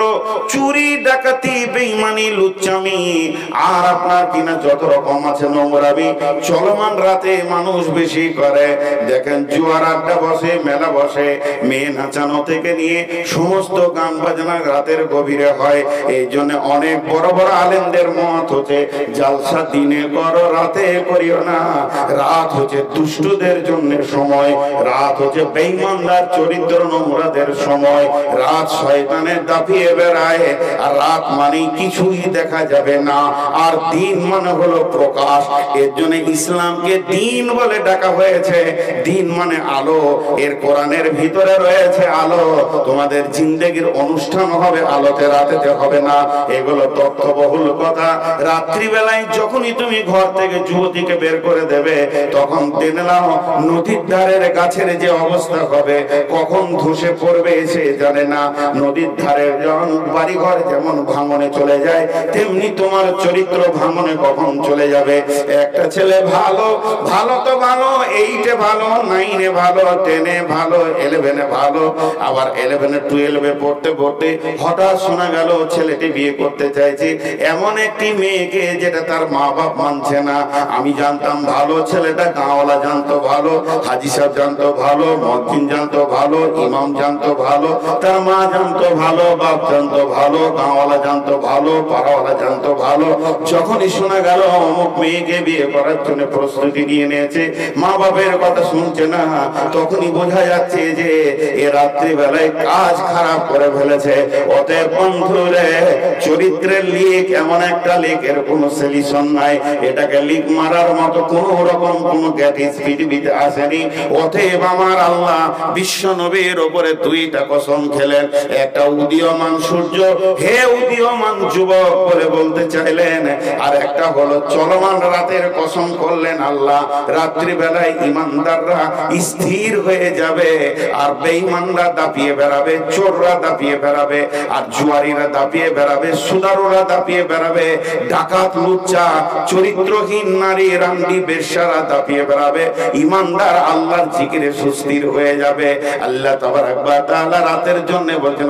[SPEAKER 1] চুরি, ডাকাতি বেঈমানি লুচ্চামি, আর আপনার কিনা যত রকম আছে নোংরামি, চলমান রাতে মানুষ বেশি করে। দেখেন, জুয়ার আড্ডা বসে, মেলা বসে, মেয়ে নাচানো থেকে নিয়ে সমস্ত গান বাজনা রাতের গভীরে হয়। এই জন্য অনেক বড় বড় আলেমদের মত হচ্ছে জালসা দিনে করো রাতে করিও না। রাত হচ্ছে দুষ্টদের জন্য সময়, রাত হচ্ছে চরিত্র নোংরাদের সময়। রাত শয়তানের দাপিয়ে বেড়ায়, আর রাত মানে কিছুই দেখা যাবে না। আর দিন মানে হলো প্রকাশ। এর জন্য ইসলামকে দিন বলে ডাকা হয়েছে। দিন মানে আলো। এর কোরআনের ভিতরে রয়েছে আলো। তোমাদের জিন্দেগির অনুষ্ঠান হবে, আলোতে রাতেতে হবে না। এগুলো তথ্যবহুল কথা। রাত্রিবেলায় যখনই তুমি ঘর থেকে যুবতীকে বের করে দেবে, তখন নাও নদীর ধারের গাছের যে অবস্থা হবে, কখন ধসে পড়বে সে জানে না। নদীর ধারে যখন বাড়িঘর যেমন ভাঙনে চলে যায়, তেমনি তোমার চরিত্র ভাঙনে কখন চলে যাবে। একটা ছেলে ভালো ভালো তো ভালো এইটে ভালো নাইনে ভালো টেনে ভালো ইলেভেনে ভালো, আবার ইলেভেনে টুয়েলভে পড়তে পড়তে হঠাৎ শোনা গেল ছেলেটি বিয়ে করতে চাইছে। এমন একটি মেয়েকে যেটা তার মা বাপ মানছে না, আমি জানতাম ভালো ছেলেটা গাঁওয়ালা জানতো ভালো, হাজি সাহেব জানতো ভালো মদ্দিন জানতো ভালো, ইমাম জানতো ভালো, তার মা জানতো ভালো, বাপ জানতো ভালো, গাঁওয়ালা জানতো ভালো, পাড়াওয়ালা জানতো ভালো। যখনই শোনা গেল অমুক মেয়েকে বিয়ে করার জন্য প্রস্তুতি নিয়ে নিয়েছে, মা বাপের কথা শুনছে না, তখনই বোঝা যাচ্ছে যে এ রাত্রি বেলায় কাজ খারাপ করে ফেলেছে। অতএব বন্ধুরে, চরিত্রের লিক এমন একটা লিকের কোনো সলিউশন নাই। এটাকে লিক মারার মতো কোন রকম কোন গ্যাটিস পৃথিবীতে আসেনি। অতএব আমার আল্লাহ বিশ্ব নবীর ওপরে দুইটা কসম খেলেন। একটা উদীয়মান সূর্য, হে উদীয়মান যুবক বলে বলতে চাইলেন। আর একটা হলো চলমান রাতের কসম করলেন আল্লাহ। রাত্রি বেলায় ইমানদাররা স্থির হয়ে যাবে আর বেঈমানরা দাপিয়ে বেড়াবে, চোররা দাপিয়ে বেড়াবে আর জুয়ারিরা দাপিয়ে বেড়াবে, সুদারুরা দাপিয়ে বেড়াবে। ডাকাত, লুচ্চা, চরিত্রহীন নারী রান্ডি বেশ্যারা দাপিয়ে বেড়াবে। ইমানদার আল্লাহর জিকিরে সুস্থির হয়ে যাবে। আল্লাহ রাতের জন্য বলছেন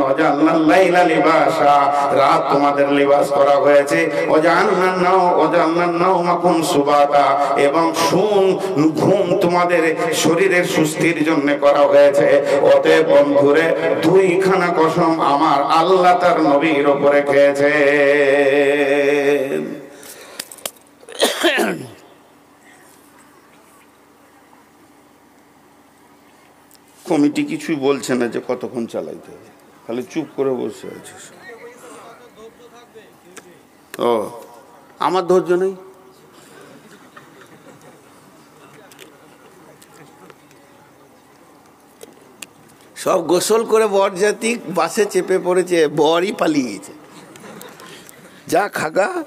[SPEAKER 1] লিবাসা। রাত তোমাদের লিবাস করা হয়েছে। নাও নাওমাকুম সুবাতা। এবং শুন, ঘুম তোমাদের শরীরের সুস্থির জন্য করা হয়েছে। অতএব বন্ধুরে, দুইখানা কসম আমার আল্লাহ তার নবীর উপরে খেয়েছে। কমিটি কিছুই বলছে না যে কতক্ষণ চালাইতে হবে। খালি চুপ করে বসে আছে। ও, আমার ধৈর্য নেই? সব গোসল করে বর জাতি বাসে চেপে পড়েছে, বরই পালিয়েছে যা খাগা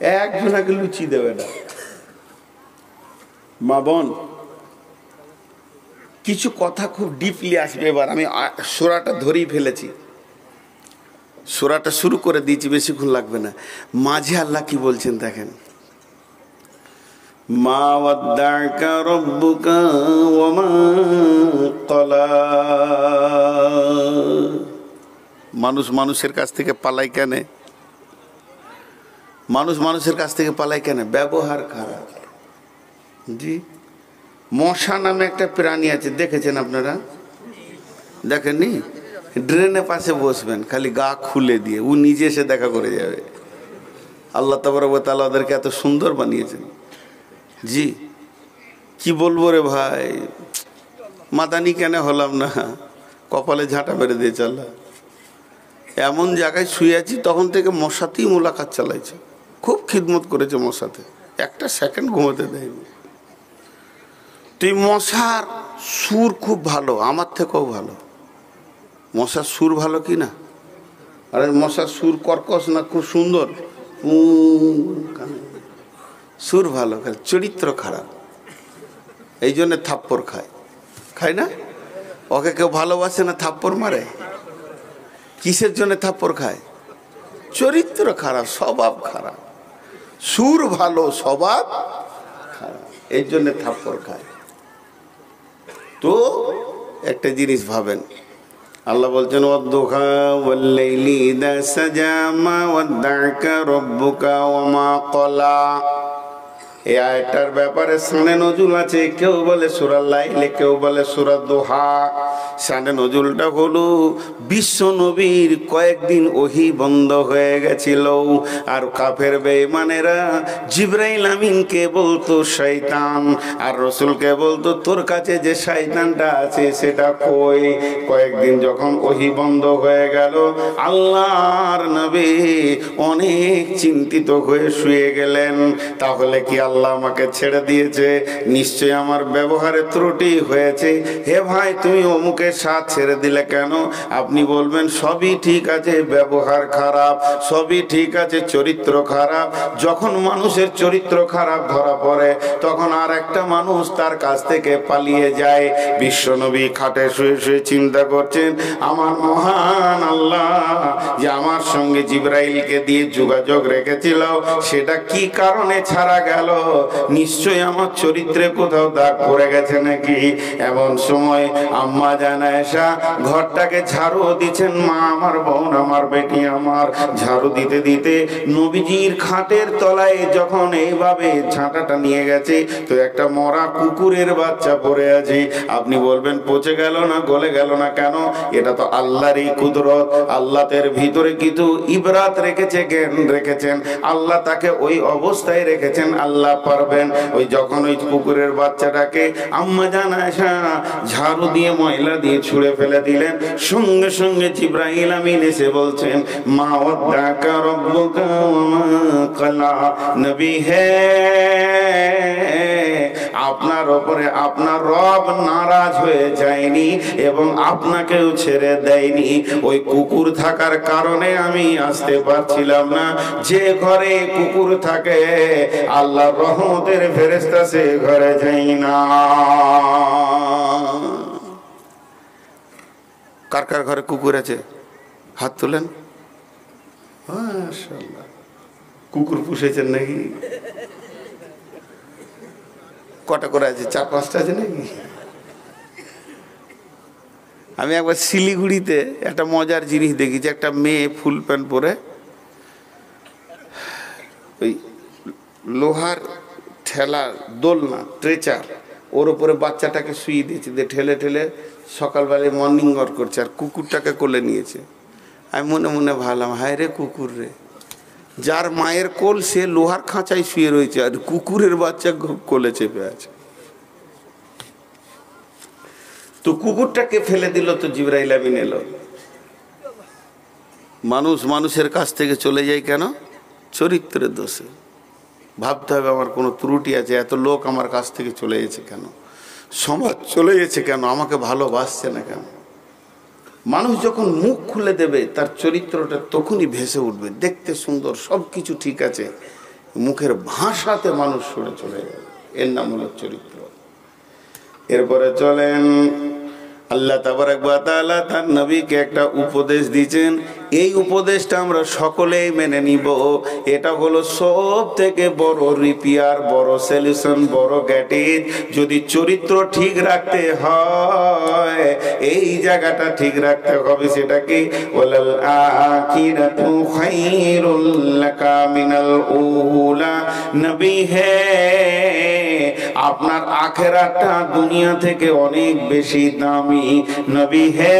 [SPEAKER 1] একজনাকে লুচি দেবে না। মা বোন, কিছু কথা খুব ডিপলি আসবে এবার। আমি সোরাটা ধরেই ফেলেছি। সোরাটা শুরু করে দিয়েছি, বেশিক্ষণ লাগবে না। মাঝে আল্লাহ কি বলছেন দেখেন। মা ক্বালা। মানুষ মানুষের কাছ থেকে পালাই কেন। মানুষ মানুষের কাছ থেকে পালায় কেন? ব্যবহার খারাপ। জি। মশা নামে একটা প্রাণী আছে, দেখেছেন আপনারা? দেখেননি? ড্রেনের পাশে বসবেন, খালি গা খুলে দিয়ে, ও নিজে এসে দেখা করে যাবে। আল্লাহ তালা ওদেরকে এত সুন্দর বানিয়েছেন। জি। কি বলব রে ভাই? মাদানি কেন হলাম না? কপালে ঝাঁটা মেরে দিয়ে চাল্লা এমন জায়গায় শুয়ে আছি, তখন থেকে মশাতেই মোলাকাত চালাইছে। খুব খিদমত করেছে মশাতে একটা সেকেন্ড ঘুমোতে দেয়নি। তুই মশার সুর খুব ভালো, আমার থেকেও ভালো। মশার সুর ভালো কি না? আরে মশার সুর কর্কশ না খুব সুন্দর? সুর ভালো চরিত্র খারাপ। এই জন্যে থাপ্পড় খায়। খায় না? ওকে কেউ ভালোবাসে না থাপ্পড় মারে? কিসের জন্য থাপ্পড় খায়? চরিত্র খারাপ, স্বভাব খারাপ। সুর ভালো, স্বভাব এই জন্য থাপ্পড় খায়। তো একটা জিনিস ভাবেন, আল্লাহ বলছেন সাজা মা ওয়া কলা। এই আয়টার ব্যাপারে সানে নজুল আছে, কেউ বলে সুরা লাইলে, কেউ বলে সুরা দোহা। সানে নজুলটা হলো, বিশ্ব নবীর কয়েকদিন ওহি বন্ধ হয়ে গেছিল। আর কাফের বেমানেরা জিব্রাইল আমিনকে বলতো শৈতান আর রসুলকে বলতো, তোর কাছে যে শৈতানটা আছে, সেটা কই? কয়েকদিন যখন ওহি বন্ধ হয়ে গেল, আল্লাহর নবী অনেক চিন্তিত হয়ে শুয়ে গেলেন। তাহলে কি আল্লাহ আমাকে ছেড়ে দিয়েছে নিশ্চয় আমার ব্যবহারে ত্রুটি হয়েছে। হে ভাই, তুমি অমুকের সাথ ছেড়ে দিলে কেন? আপনি বলবেন, সবই ঠিক আছে, ব্যবহার খারাপ, সবই ঠিক আছে, চরিত্র খারাপ। যখন মানুষের চরিত্র খারাপ ধরা পড়ে, তখন আর একটা মানুষ তার কাছ থেকে পালিয়ে যায়। বিশ্বনবী খাটে শুয়ে শুয়ে চিন্তা করছেন, আমার মহান আল্লাহ যে আমার সঙ্গে জিব্রাইলকে দিয়ে যোগাযোগ রেখেছিল, সেটা কি কারণে ছাড়া গেল? নিশ্চয় আমার চরিত্রে কোথাও দাগ পড়ে গেছে নাকি? এমন সময় আম্মা জানা এসা ঘরটাকে ঝাড়ু দিচ্ছেন, মা, আমার বোন, আমার বেটি, আমার। ঝাড়ু দিতে দিতে নবীজির খাটের তলায় যখন এইভাবে ঝাঁটাটা নিয়ে গেছে, তো একটা মরা কুকুরের বাচ্চা পড়ে আছে। আপনি বলবেন, পচে গেল না, গলে গেল না কেন? এটা তো আল্লাহরই কুদরত। আল্লাহের ভিতরে কিন্তু ইবরাত রেখেছে, জ্ঞান রেখেছেন। আল্লাহ তাকে ওই অবস্থায় রেখেছেন, আল্লাহ পারবেন। ওই যখন ওই কুকুরের বাচ্চাটাকে আম্মা জান ঝাড়ু দিয়ে, ময়লা দিয়ে ছুঁড়ে ফেলে দিলেন, সঙ্গে সঙ্গে জিব্রাহিল আমিন এসে বলছেন, মা কালা নবী, হে, আপনার ওপরে আপনার রব নারাজ হয়ে যায়নি এবং আপনাকেও ছেড়ে দেয়নি। ওই কুকুর থাকার কারণে আমি আসতে পারছিলাম না। যে ঘরে কুকুর থাকে আল্লাহ রহমতের ফেরেস্তা সে ঘরে যাই না। কার কার ঘরে কুকুর আছে? হাত তোলেন। মাশাআল্লাহ। কুকুর পুষেছেন নাকি? কটা করে আছে? চার, পাঁচটা আছে নাকি? আমি একবার শিলিগুড়িতে একটা মজার জিনিস দেখেছি। একটা মেয়ে ফুল প্যান্ট পরে ওই লোহার ঠেলা, দোলনা ট্রেচার ওর উপরে বাচ্চাটাকে শুয়ে দিয়েছে, দিয়ে ঠেলে ঠেলে সকালবেলায় মর্নিং ওয়াক করছে আর কুকুরটাকে কোলে নিয়েছে। আমি মনে মনে ভাবলাম, হায় রে কুকুর রে। যার মায়ের কোল, সে লোহার খাঁচায় শুয়ে রয়েছে আর কুকুরের বাচ্চা কোলে চেপে আছে। তো কুকুরটাকে ফেলে দিল তো জিব্রাইল আমিন এলো। মানুষ মানুষের কাছ থেকে চলে যায় কেন? চরিত্রের দোষে। ভাবতে হবে আমার কোনো ত্রুটি আছে, এত লোক আমার কাছ থেকে চলে গেছে কেন? সমাজ চলে গেছে কেন? আমাকে ভালোবাসছে না কেন? মানুষ যখন মুখ খুলে দেবে, তার চরিত্রটা তখনই ভেসে উঠবে। দেখতে সুন্দর সব কিছু ঠিক আছে, মুখের ভাষাতে মানুষ সরে চলে যাবে। এর নাম হলো চরিত্র। এরপরে চলেন আল্লাহ তাবারাকালা তার নবীকে একটা উপদেশ দিয়েছেন। এই উপদেশটা আমরা সকলেই মেনে নিব। এটা হলো সব থেকে বড় রিপিয়ার বড় সলিউশন বড় গ্যাটিজ যদি চরিত্র ঠিক রাখতে হয়, এই জায়গাটা ঠিক রাখতে হবে সেটা কি? উলা। নবী হে আপনার আখেরাটা দুনিয়া থেকে অনেক বেশি দামি। নবী হে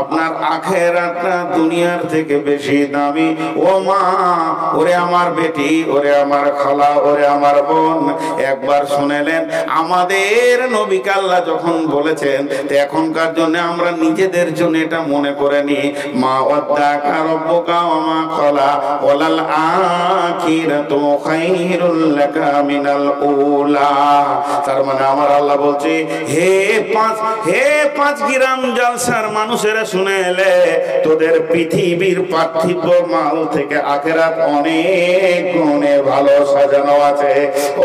[SPEAKER 1] আপনার আখেরাতটা দুনিয়ার থেকে বেশি দামি। ও মা, ওরে আমার বেটি, ওরে আমার খালা, ওরে আমার বোন, একবার শুনেলেন, আমাদের নবী কাল্লা যখন বলেছেন এখনকার জন্য আমরা নিজেদের জন্য এটা মনে করে নি মা ওয়াদ্দাকা রব্বুকা মা কলা ওয়ালাল আখিরাতু খায়রুল লাকা মিনাল উলা। তার মানে আমার আল্লাহ বলছে, হে পাঁচ হে পাঁচ গ্রাম জালসার মানুষেরা শুনে এলে তোদের পৃথিবীর পার্থিব মাল থেকে আখেরাত অনেক গুণে ভালো সাজানো আছে।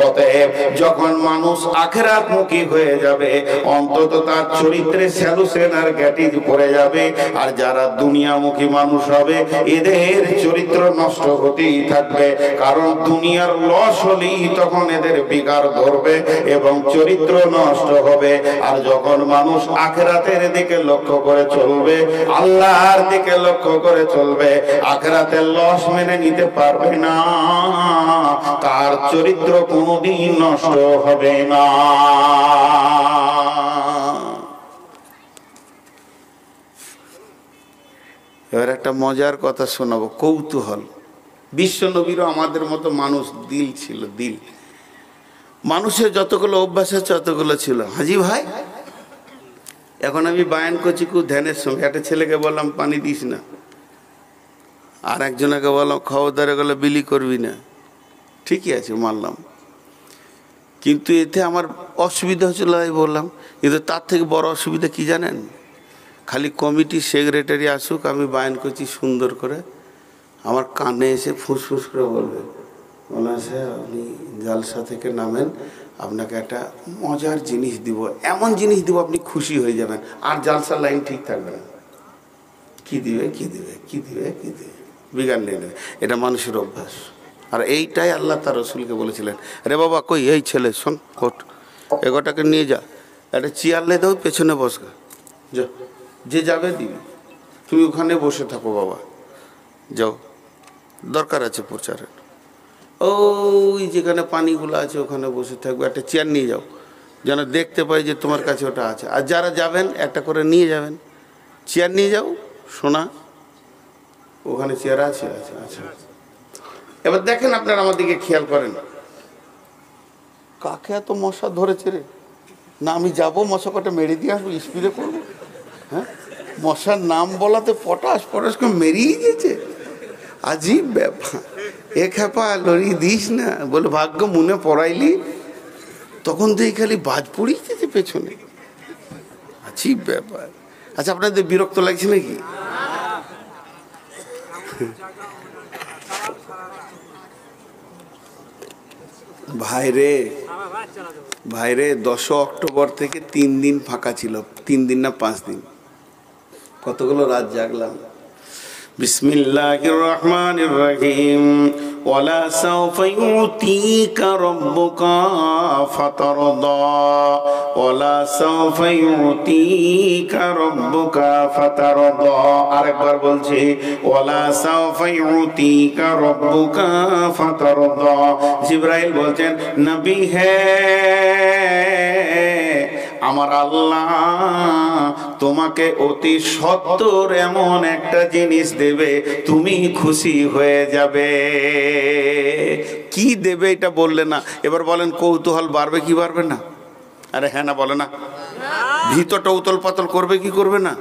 [SPEAKER 1] অতএব যখন মানুষ আখেরাত মুখী হয়ে যাবে, অন্তত তার চরিত্রে স্যালুসেন আর গ্যাটিজ পড়ে যাবে। আর যারা দুনিয়ামুখী মানুষ হবে, এদের চরিত্র নষ্ট হতেই থাকবে। কারণ দুনিয়ার লস হলেই তখন এদের বিকার ধরবে এবং চরিত্র নষ্ট হবে। আর যখন মানুষ আখেরাতের দিকে লক্ষ্য করে চলবে আল্লাহর দিকে লক্ষ্য করে চলবে, আখেরাতের লস মেনে নিতে পারবে না। তার চরিত্র কোনোদিন নষ্ট হবে না। এবার একটা মজার কথা শোনাবো, কৌতূহল। বিশ্ব নবীরও আমাদের মতো মানুষ দিল ছিল, দিল। মানুষের যতগুলো অভ্যাস আছে, ততগুলো ছিল। হাজি ভাই? এখন আমি বায়ান করছি খুব ধ্যানের সঙ্গে। একটা ছেলেকে বললাম, পানি দিস না। আর একজনকে বললাম, খবরদারে গেলে বিলি করবি না। ঠিকই আছে, মানলাম। কিন্তু এতে আমার অসুবিধা হচ্ছিল আমি বললাম। কিন্তু তার থেকে বড় অসুবিধা কি জানেন? খালি কমিটি সেক্রেটারি আসুক, আমি বায়ান করছি সুন্দর করে। আমার কানে এসে ফুসফুস করে বলবে বলা স্যার আপনি জালসা থেকে নামেন। আপনাকে একটা মজার জিনিস দিব, এমন জিনিস দিব আপনি খুশি হয়ে যাবেন। আর জালসার লাইন ঠিক থাকবে না। কি দিবে কি দিবে কি দিবে কি দিবে? বিজ্ঞান নিয়ে নেবে এটা মানুষের অভ্যাস। আর এইটাই আল্লাহ তার রসুলকে বলেছিলেন, রে বাবা, কই এই ছেলে? শোন কোট এগোটাকে নিয়ে যা। একটা চেয়ার লে দাও, পেছনে বসগা যা। যে যাবে, দিবি। তুমি ওখানে বসে থাকো বাবা। যাও। দরকার আছে প্রচারের। ওই যেখানে পানিগুলো আছে, ওখানে বসে থাকবে। একটা চেয়ার নিয়ে যাও। যেন দেখতে পাই যে তোমার কাছে ওটা আছে। আর যারা যাবেন, একটা করে নিয়ে যাবেন। চেয়ার নিয়ে যাও শোনা ওখানে চেয়ার আছে আচ্ছা আচ্ছা এবার দেখেন আপনারা আমার দিকে খেয়াল করেন। কাকে এত মশা ধরেছে রে? না, আমি যাব, মশা কটা মেরে দিয়ে আসব স্পিডে করব। হ্যাঁ? মশার নাম বলাতে পটাশ পটাশ করে মেরিয়ে গেছে আজীব ব্যাপার। এ খেপা লড়ি দিস না। বলে ভাগ্য মনে পড়াইলি, তখন তো এই খালি বাজ পড়িয়ে গেছে পেছনে। আজীব ব্যাপার। আচ্ছা আপনাদের বিরক্ত লাগছে নাকি? ভাইরে ভাইরে দশ অক্টোবর থেকে তিন দিন ফাঁকা ছিল। তিন দিন না পাঁচ দিন। কতগুলো রাত জাগলাম। বিসমিল্লাহির রহমানির রহিম ওয়ালা সাউফা ইউতিকা রাব্বুকা ফাতারদা। ওয়ালা সাউফা ইউতিকা রাব্বুকা ফাতারদা। আরেকবার বলছি, ওয়ালা সাউফা ইউতিকা রাব্বুকা ফাতারদা। জিবরাইল বলছেন, নবী হে আমার আল্লাহ তোমাকে অতি সত্তর এমন একটা জিনিস দেবে, তুমি খুশি হয়ে যাবে। কি দেবে এটা বললে না? এবার বলেন, কৌতূহল বাড়বে কি বাড়বে না? আরে হ্যাঁ না, বলে না। ভিতরটা উতল পাতল করবে কি করবে না?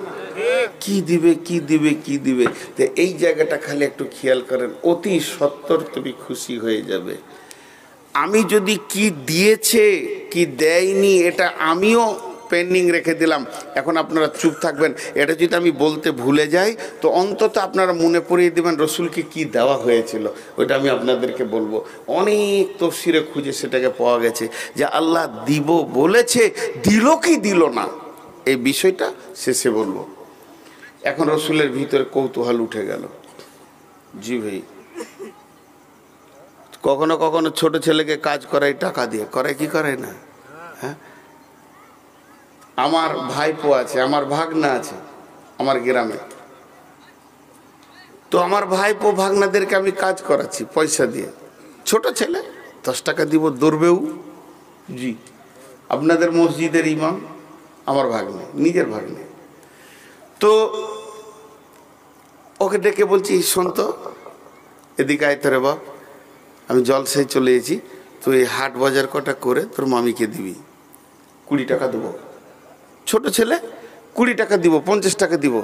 [SPEAKER 1] কি দিবে কি দিবে কি দিবে? তো এই জায়গাটা খালি একটু খেয়াল করেন, অতি সত্তর তুমি খুশি হয়ে যাবে। আমি যদি কি দিয়েছে, কি দেয়নি, এটা আমিও পেন্ডিং রেখে দিলাম। এখন আপনারা চুপ থাকবেন। এটা যদি আমি বলতে ভুলে যাই, তো অন্তত আপনারা মনে পড়িয়ে দেবেন রসুলকে কি দেওয়া হয়েছিল। ওইটা আমি আপনাদেরকে বলব। অনেক তফসিরে খুঁজে সেটাকে পাওয়া গেছে যে আল্লাহ দিব বলেছে, দিল কি দিল না। এই বিষয়টা শেষে বলব। এখন রসুলের ভিতরে কৌতূহল উঠে গেল। জি ভাই। কখনো কখনো ছোট ছেলেকে কাজ করাই টাকা দিয়ে। করে কি করে না? হ্যাঁ? আমার ভাইপো আছে, আমার ভাগনা আছে, আমার গ্রামে। তো আমার ভাইপো ভাগনাদেরকে আমি কাজ করাচ্ছি পয়সা দিয়ে। ছোট ছেলে, দশ টাকা দিব দৌড়বেও। জি। আপনাদের মসজিদের ইমাম, আমার ভাগ্নে, নিজের ভাগ্নে। তো ওকে ডেকে বলছি শোন তো, এদিকে আয় তোরে বাপ। আমি জলসায় চলে এসেছি, তুই হাট বাজার কটা করে তোর মামিকে দিবি। কুড়ি টাকা দেবো। ছোট ছেলে, কুড়ি টাকা দিব, পঞ্চাশ টাকা দিব।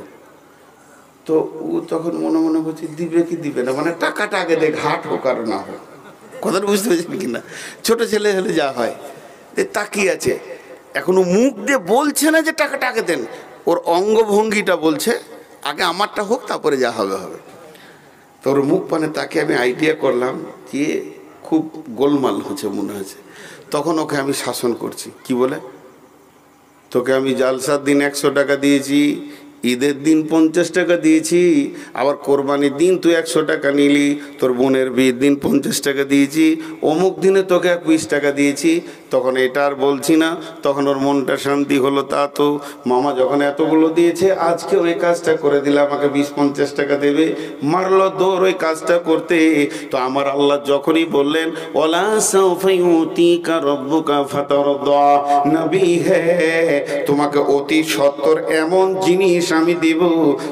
[SPEAKER 1] তো ও তখন মনে মনে বলছে, দিবে কি দিবে না? মানে টাকাটা আগে দেখ, হাট হোক আর না হোক। কথাটা বুঝতে পেরেছেন কিনা ছোট ছেলে হলে যা হয়। তাকিয়ে আছে। এখনও মুখ দিয়ে বলছে না যে টাকাটা আগে দেন। ওর অঙ্গভঙ্গিটা বলছে, আগে আমারটা হোক, তারপরে যা হবে হবে। তোর মুখ পানে তাকে আমি আইডিয়া করলাম যে খুব গোলমাল হচ্ছে মনে হয়েছে তখন ওকে আমি শাসন করছি। কি বলে? তোকে আমি জালসার দিন একশো টাকা দিয়েছি ঈদের দিন পঞ্চাশ টাকা দিয়েছি, আবার কোরবানির দিন তুই একশো টাকা নিলি, তোর বোনের বিয়ের দিন পঞ্চাশ টাকা দিয়েছি, অমুক দিনে তোকে এক বিশ টাকা দিয়েছি, তখন এটা আর বলছি না, তখন ওর মনটা শান্তি হলো তা তো। মামা যখন এতগুলো দিয়েছে আজকে ওই কাজটা করে দিলে আমাকে বিশ পঞ্চাশ টাকা দেবে, মারলো দৌড় ওই কাজটা করতে। তো আমার আল্লাহ যখনই বললেন, ওলা তোমাকে অতি সত্তর এমন জিনিস আমি দেব,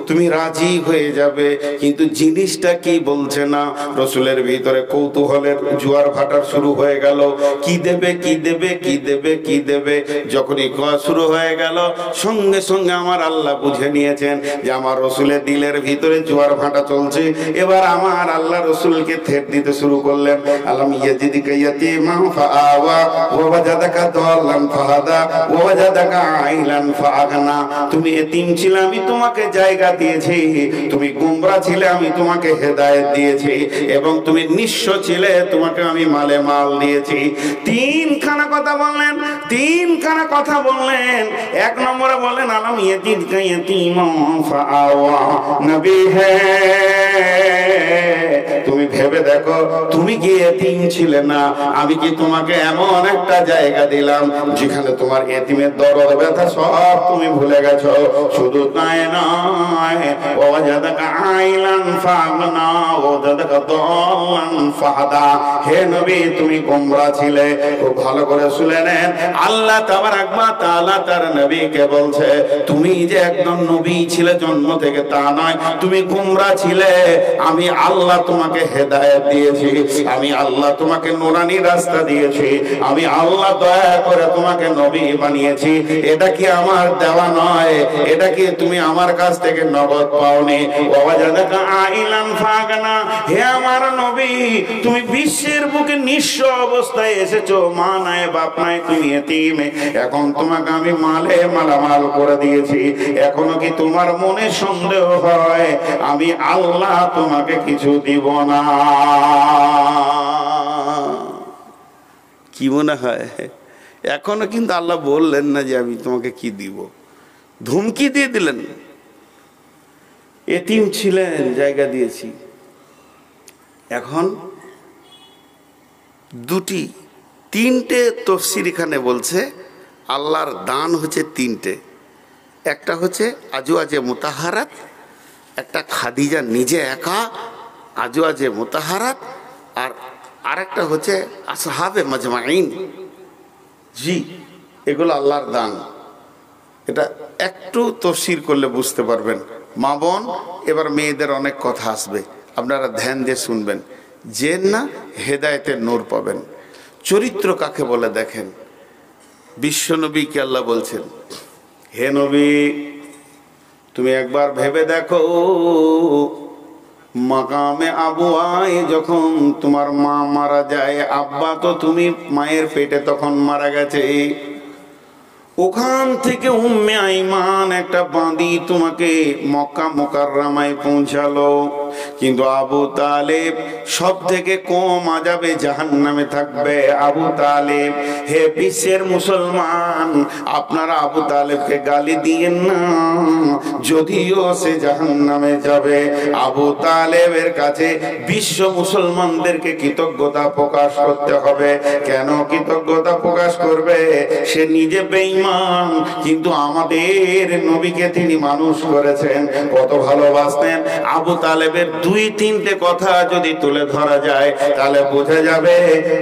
[SPEAKER 1] তুমি রাজি হয়ে যাবে। কিন্তু জিনিসটা কি বলছে না? রসুলের ভিতরে কৌতূহলের জোয়ার ভাটার শুরু হয়ে গেল। কি দেবে কি দেবে কি দেবে কি দেবে? যখনই কোয়া শুরু হয়ে গেল, সঙ্গে সঙ্গে আমার আল্লাহ বুঝে নিয়েছেন যে আমার রসুলের দিলের ভিতরে জোয়ার ভাটা চলছে। এবার আমার আল্লাহ রসুলকে থেট দিতে শুরু করলেন। আলাম ইয়াজিদিকা ইয়াতীমা ফাআওয়া, ওয়া ওয়াজাদাকা দাল্লান ফাহাদা, ওয়া ওয়াজাদাকা আইলান ফাআগনা। তুমি এতিম ছিলে আমি তোমাকে জায়গা দিয়েছি, তুমি গুমরা ছিলে, আমি তোমাকে হেদায়েত দিয়েছি, এবং তুমি নিঃস্ব ছিলে, তোমাকে আমি মালে মাল দিয়েছি। তিনখানা কথা বললেন, তিনখানা কথা বললেন। এক নম্বরে বললেন, আলাম ইয়াজিদিকা ইয়াতীমা ফাআওয়া নবী হে। তুমি ভেবে দেখো, তুমি কি এতিম ছিলে না? আমি কি তোমাকে এমন একটা জায়গা দিলাম, যেখানে তোমার এতিমের দরদ ব্যথা সব তুমি ভুলে গেছো? শুধু তাই নয় ও যাদাকা আইলান ফাগনা ও যাদাকা দলান ফাহাদা হে নবী তুমি গোমরা ছিলে খুব ভালো করে শুনে নেন আল্লাহ তাবারাক তার নবীকে বলছে তুমি যে একদম নবী ছিলে জন্ম থেকে তা নয় তুমি ছিলে আমি আল্লাহ তোমাকে হেদায়েত দিয়েছি আমি আল্লাহ তোমাকে নুরানি রাস্তা দিয়েছি আমি আল্লাহ দয়া করে তোমাকে নবী বানিয়েছি এটা কি আমার দেওয়া নয় এটা কি তুমি আমার কাছ থেকে নগদ পাওনি। ওয়াজাদাকা আইলান ফাগনা। হে আমার নবী, তুমি বিশ্বের বুকে নিঃস্ব অবস্থায় এসেছ। মা নাই, বাপ নাই, তুমি এতিম। এখন তোমাকে আমি মালে মালামাল করে দিয়েছি। এখনও কি তোমার মনে সন্দেহ হয়? আমি আল্লাহ তোমাকে কিছু দিব না। কি মনে হয়? এখনও কিন্তু আল্লাহ বললেন না যে আমি তোমাকে কি দিব। ধুমকি দিয়ে দিলেন। এতিম ছিলেন, জায়গা দিয়েছি। এখন দুটি, তিনটে তফসির এখানে বলছে, আল্লাহর দান হচ্ছে তিনটে। একটা হচ্ছে আজু আজে মোতাহারাত, একটা খাদিজা নিজে একা, আজু আজে মোতাহারাত, আর আরেকটা হচ্ছে আসহাবে মাজমাইন জি, এগুলো আল্লাহর দান। এটা একটু তফসির করলে বুঝতে পারবেন। মা বোন, এবার মেয়েদের অনেক কথা আসবে। আপনারা ধ্যান দিয়ে শুনবেন। যে না, হেদায়েতের নূর পাবেন। চরিত্র কাকে বলে দেখেন? বিশ্বনবীকে আল্লাহ বলছেন? হে নবী, তুমি একবার ভেবে দেখো, মাকামে আবু আই যখন তোমার মা মারা যায়, আব্বা তো তুমি মায়ের পেটে তখন মারা গেছে। ওখান থেকে উম্মে আইমান একটা বাঁধি তোমাকে মক্কা মোকাররামায় পৌঁছালো। কিন্তু আবু তালেব সব থেকে কম আজাবে জাহান নামে থাকবে। আবু তালেব, হে বিশ্বের মুসলমান, আপনারা আবু তালেবকে গালি দিয়েন না। যদিও সে জাহান নামে যাবে, আবু তালেবের কাছে বিশ্ব মুসলমানদেরকে কৃতজ্ঞতা প্রকাশ করতে হবে। কেন কৃতজ্ঞতা প্রকাশ করবে? সে নিজে বেঈমান, কিন্তু আমাদের নবীকে তিনি মানুষ করেছেন। কত ভালোবাসতেন আবু তালেবের দুই তিনটে কথা যদি তুলে ধরা যায়, তাহলে বোঝা যাবে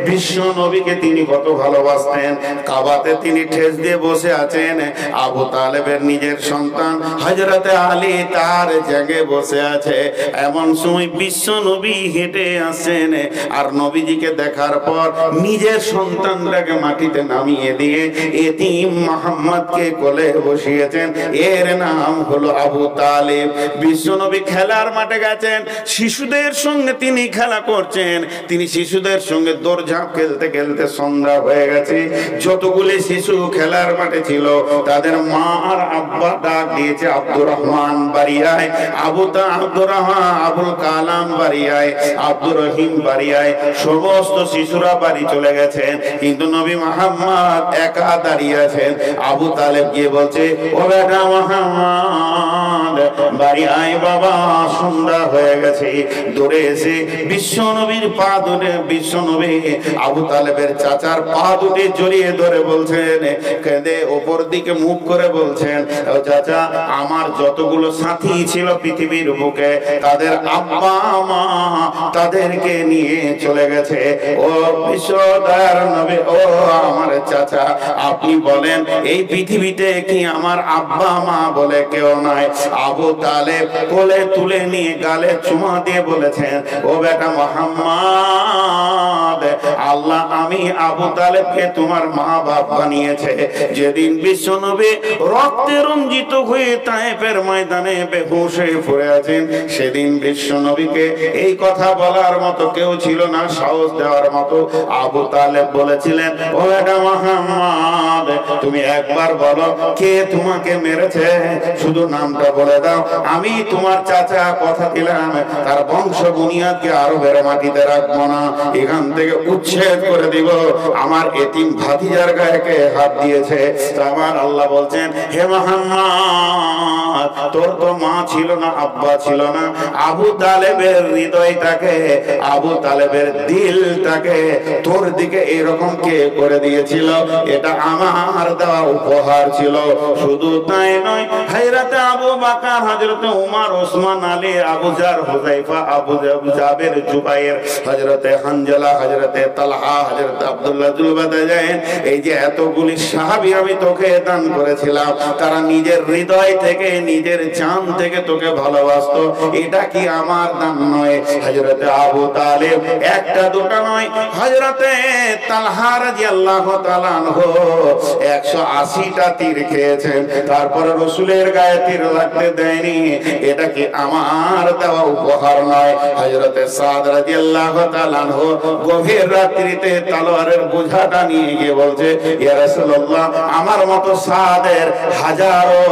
[SPEAKER 1] বিশ্ব নবীকে তিনি কত ভালোবাসতেন। কাবাতে তিনি ঠেস দিয়ে বসে আছেন। আবু তালেবের নিজের সন্তান হজরতে আলী তার জাগে বসে আছে। এমন সময় বিশ্ব নবী হেঁটে আসছেন আর নবীজিকে দেখার পর নিজের সন্তানটাকে মাটিতে নামিয়ে দিয়ে এতিম মোহাম্মদকে কোলে বসিয়েছেন। এর নাম হলো আবু তালেব। বিশ্ব নবী খেলার মাঠে গেছেন শিশুদের সঙ্গে তিনি খেলা করছেন। তিনি শিশুদের সঙ্গে দৌড়ঝাঁপ খেলতে খেলতে সন্ধ্যা হয়ে গেছে। যতগুলি শিশু খেলার মাঠে ছিল, তাদের মা আর আব্বা ডাক দিয়েছে, আব্দুর রহমান বাড়িয়ায়, আবু তা, আব্দুর রহমান, আবুল কালাম বাড়িয়ায়, আব্দুর রহিম বাড়িয়ায়। সমস্ত শিশুরা বাড়ি চলে গেছেন কিন্তু নবী মোহাম্মদ একা দাঁড়িয়ে আছেন। আবু তালেব গিয়ে বলছে, ও বেটা মোহাম্মদ বাড়ি আয় বাবা সন্ধ্যা হয়ে গেছে। দৌড়ে এসে বিশ্ব নবীর পা ধরে বিশ্ব নবী আবু তালেবের চাচার পা দুটি জড়িয়ে ধরে বলছেন, কেঁদে ওপর দিকে মুখ করে বলছেন চাচা, আমার যতগুলো সাথী ছিল পৃথিবীর বুকে, তাদের আব্বা, মা তাদেরকে নিয়ে চলে গেছে। ও বিশ্ব দয়ার নবী, ও আমার চাচা, আপনি বলেন, এই পৃথিবীতে কি আমার আব্বা, মা বলে কেউ নাই? আবু তালেব কোলে তুলে নিয়ে গালে চুমা দিয়ে বলেছেন, ও বেটা মোহাম্মদ, আল্লাহ আমি আবু তালেবকে তোমার মা বাপ বানিয়েছে। যেদিন বিশ্ব নবী রক্তে রঞ্জিত হয়ে তায়েফের ময়দানে বেহুশ পড়ে আছেন, সেদিন বিশ্ব নবীকে এই কথা বলার মতো কেউ ছিল না, সাহস দেওয়ার মতো আবু তালেব বলেছিলেন, ও বেটা মোহাম্মদ, তুমি একবার বলো, কে তোমাকে মেরেছে? শুধু নামটা বলে দাও। আমি তোমার চাচা, কথা দিলাম তার বংশ বুনিয়াদকে আরবের মাটিতে রাখব না। এখান থেকে উচ্ছেদ করে দিব। আমার এতিম ভাতিজার গায়েকে হাত দিয়েছে? আমার আল্লাহ বলছেন, হে মোহাম্মদ, তোর তো মা ছিল না, আব্বা ছিল না। আবু তালেবের হৃদয়টাকে, আবু তালেবের দিলটাকে তোর দিকে এরকম কে করে দিয়েছিল? এটা আমার দেওয়া উপহার ছিল। শুধু তাই নয় হাইরাতে আবু বাকার, হযরতে Umar, Osman Ali, Abu Zar Huzaifa, Abu Jaber, Zubair, হযরতে হানজালা, হযরতে তালহা, হযরতে আব্দুল্লাহ জুলবাদাজাইন এই যে এতগুলি সাহাবী আমি তোকে দান করেছিলাম, তারা নিজের হৃদয় থেকে, নিজের জান থেকে তোকে ভালোবাসতো, এটা কি আমার দান নয়? হযরতে আবু তালেব, একটা দুটো নয়, হযরতে তালহা রাদিয়াল্লাহু তাআলা আনহু 180টা তীর খেয়েছেন, তারপরে রসুলের গায়ে তীর লাগতে দেয়নি, এটা কি আমার দেওয়া উপহার নয়। হযরতে সাদ রাদিয়াল্লাহু তাআলা আনহু গভীর রাত্রিতে তলোয়ারের বোঝাটা নিয়ে গিয়ে বলছে, ইয়া রাসূলুল্লাহ, আমার মতো সাদের হাজারো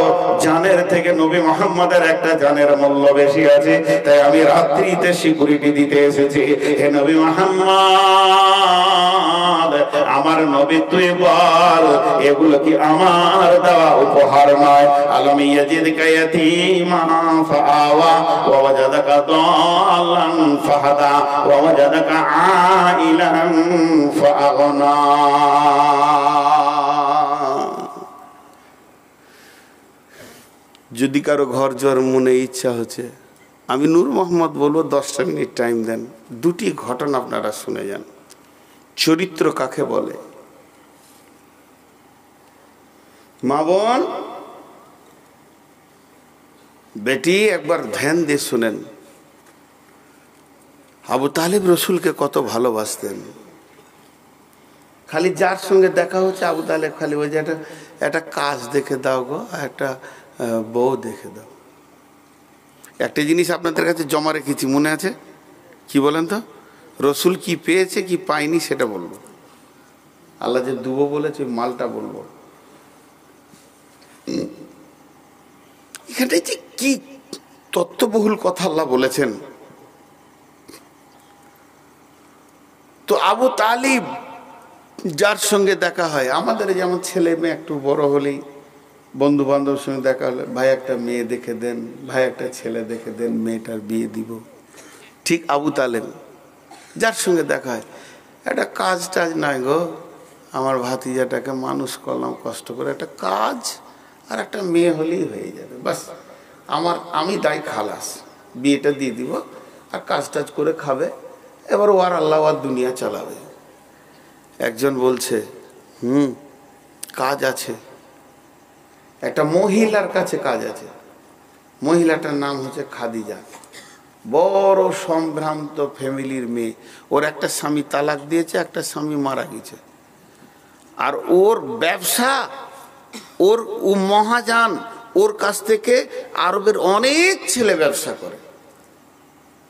[SPEAKER 1] জানের থেকে নবী মুহাম্মদের একটা জানের মূল্য বেশি আছে। তাই আমি রাত্রিতে সিকিউরিটি দিতে এসেছি। হে নবী মুহাম্মদ, আমার নবী তুই বল, এগুলো কি আমার দেওয়া উপহার নয়? আলম ইয়াজিদকা ইয়াতীমা ফাআওয়া ওয়া ওয়াজাদাকা দাল্লান ফাহাদা ওয়া ওয়াজাদাকা আইলান ফাআগনা যদি কারও ঘর জ্বর মনে ইচ্ছা হচ্ছে, আমি নূর মোহাম্মদ বলব দশটা মিনিট টাইম দেন। দুটি ঘটনা আপনারা শুনে যান। চরিত্র কাকে বলে? মা বোন বেটি, একবার ধ্যান দিয়ে শুনেন। আবু তালেব রসুলকে কত ভালোবাসতেন। খালি যার সঙ্গে দেখা হচ্ছে আবু তালেব, খালি ওই যে একটা একটা কাজ দেখে দাও গো, একটা বউ দেখে দাও। একটা জিনিস আপনাদের কাছে জমা রেখেছি, মনে আছে? কি বলেন তো? রসুল কি পেয়েছে, কি পায়নি সেটা বলব। আল্লাহ যে দুবো বলেছে মালটা বলব। এখানে যে কি তত্ত্ববহুল কথা আল্লাহ বলেছেন? তো আবু তালিব যার সঙ্গে দেখা হয়, আমাদের যেমন ছেলে মেয়ে একটু বড় হলেই বন্ধু বান্ধবের সঙ্গে দেখা হলে, ভাই, একটা মেয়ে দেখে দেন, ভাই, একটা ছেলে দেখে দেন, মেয়েটার বিয়ে দিব। ঠিক আবু তালেব যার সঙ্গে দেখা হয়, একটা কাজ টাজ নাই গো, আমার ভাতিজাটাকে মানুষ করলাম কষ্ট করে, একটা কাজ আর একটা মেয়ে হলেই হয়ে যাবে, বাস। আমার, আমি দায় খালাস। বিয়েটা দিয়ে দিব আর কাজ টাজ করে খাবে। এবার ও আর আল্লাহ আর দুনিয়া চালাবে। একজন বলছে, হুম, কাজ আছে। একটা মহিলার কাছে কাজ আছে। মহিলাটার নাম হচ্ছে খাদিজা। বড় সম্ভ্রান্ত ফ্যামিলির মেয়ে। ওর একটা স্বামী তালাক দিয়েছে, একটা স্বামী মারা গেছে। আর ওর ব্যবসা, ওর ও মহাজান ওর কাছ থেকে আরবের অনেক ছেলে ব্যবসা করে।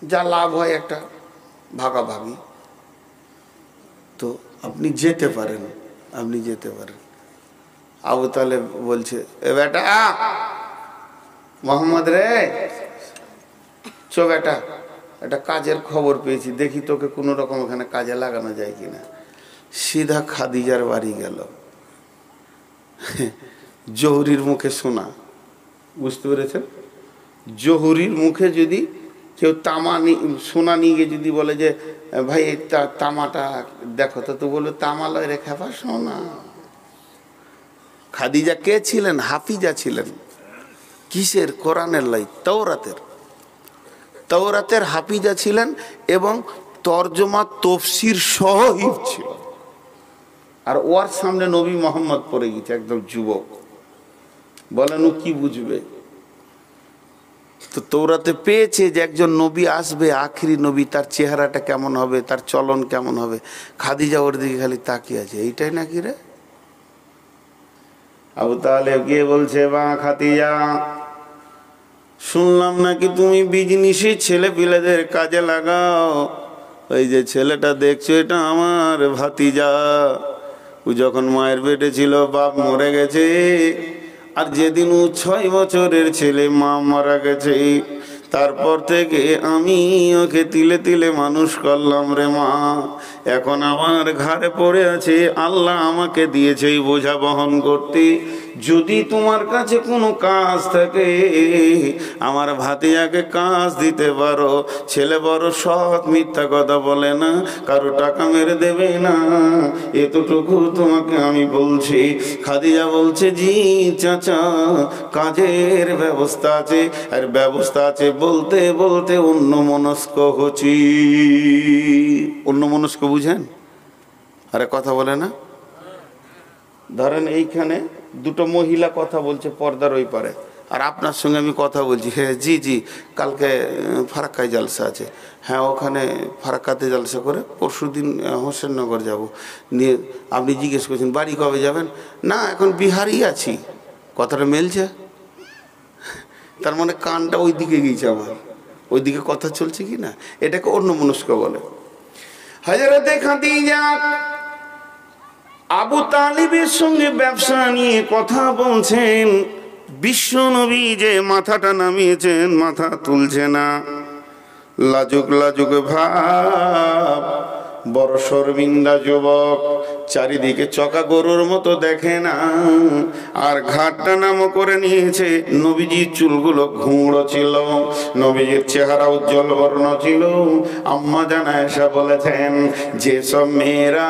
[SPEAKER 1] যা লাভ হয় একটা ভাগাভাগি। তো আপনি যেতে পারেন, আপনি যেতে পারেন। আবু তাহলে বলছে, এ বেটা, মোহাম্মদ রে, চো বেটা, একটা কাজের খবর পেয়েছি, দেখি তোকে কোনো রকম ওখানে কাজে লাগানো যায় কিনা। সিধা খাদিজার বাড়ি গেল। জহুরির মুখে শোনা বুঝতে পেরেছেন? জহুরির মুখে যদি কেউ তামা সোনা নিয়ে যদি বলে যে, ভাই, এই তামাটা দেখো, তো তো বলবে তামা লয় রে খেপা সোনা। খাদিজা কে ছিলেন? হাফিজা ছিলেন। কিসের? কোরআনের লাই তৌরাতের তৌরাতের হাফিজা ছিলেন এবং তর্জমা তফসির সহ ছিল। আর ওর সামনে নবী মোহাম্মদ পড়ে গেছে, একদম যুবক। বলেন, ও কি বুঝবে? তো তৌরাতে পেয়েছে যে একজন নবী আসবে, আখিরি নবী, তার চেহারাটা কেমন হবে, তার চলন কেমন হবে? খাদিজা ওর দিকে খালি তাকিয়ে আছে, এইটাই নাকি রে? আবু তাহলে গিয়ে বলছে, বা খাতিয়া শুনলাম নাকি তুমি বিজনিসি ছেলে পিলেদের কাজে লাগাও। ওই যে ছেলেটা দেখছ, এটা আমার ভাতিজা। ও যখন মায়ের পেটে ছিল, বাপ মরে গেছে। আর যেদিন ও ছয় বছরের ছেলে মা মারা গেছে, তারপর থেকে আমি ওকে তিলে তিলে মানুষ করলাম রে মা। এখন আমার ঘরে পড়ে আছে, আল্লাহ আমাকে দিয়েছে এই বোঝা বহন করতে। যদি তোমার কাছে কোনো কাজ থাকে, আমার ভাতিয়াকে কাজ দিতে পারো। ছেলে বড় সৎ, মিথ্যা কথা বলে না, কারও টাকা মেরে দেবে না। এতটুকু তোমাকে আমি বলছি। খাদিজা বলছে, জি চাচা, কাজের ব্যবস্থা আছে। আর ব্যবস্থা আছে বলতে বলতে অন্য মনস্ক হচ্ছি। অন্য মনস্ক বুঝেন? আরে কথা বলে না। ধরেন এইখানে দুটো মহিলা কথা বলছে পর্দার ওই পারে। আর আপনার সঙ্গে আমি কথা বলছি। হ্যাঁ জি জি, কালকে ফারাক্কায় জালসা আছে। হ্যাঁ ওখানে ফারাক্কাতে জালসা করে পরশু দিন হোসেননগর যাব। নিয়ে আপনি জিজ্ঞেস করছেন, বাড়ি কবে যাবেন? না, এখন বিহারই আছি। কথাটা মেলছে? তার মানে কানটা ওই দিকে গিয়েছে আমার। ওই দিকে কথা চলছে কি না? এটাকে অন্য মনস্ক বলে। হাজারাতে খাদিজা আবু তালিবের সঙ্গে ব্যবসা নিয়ে কথা বলছেন। বিশ্ব নবী যে মাথাটা নামিয়েছেন, মাথা তুলছে না। লাজুক লাজুক ভাব, বড় শর্মিন্দা যুবক চারিদিকে চকা গরুর মতো দেখে না। আর ঘাটটা নাম করে নিয়েছে, নবীজির চুলগুলো ঘুমড়ো ছিল, নবীজির চেহারা উজ্জ্বল বর্ণ ছিল। আম্মা জানা এসা বলেছেন, যেসব মেয়েরা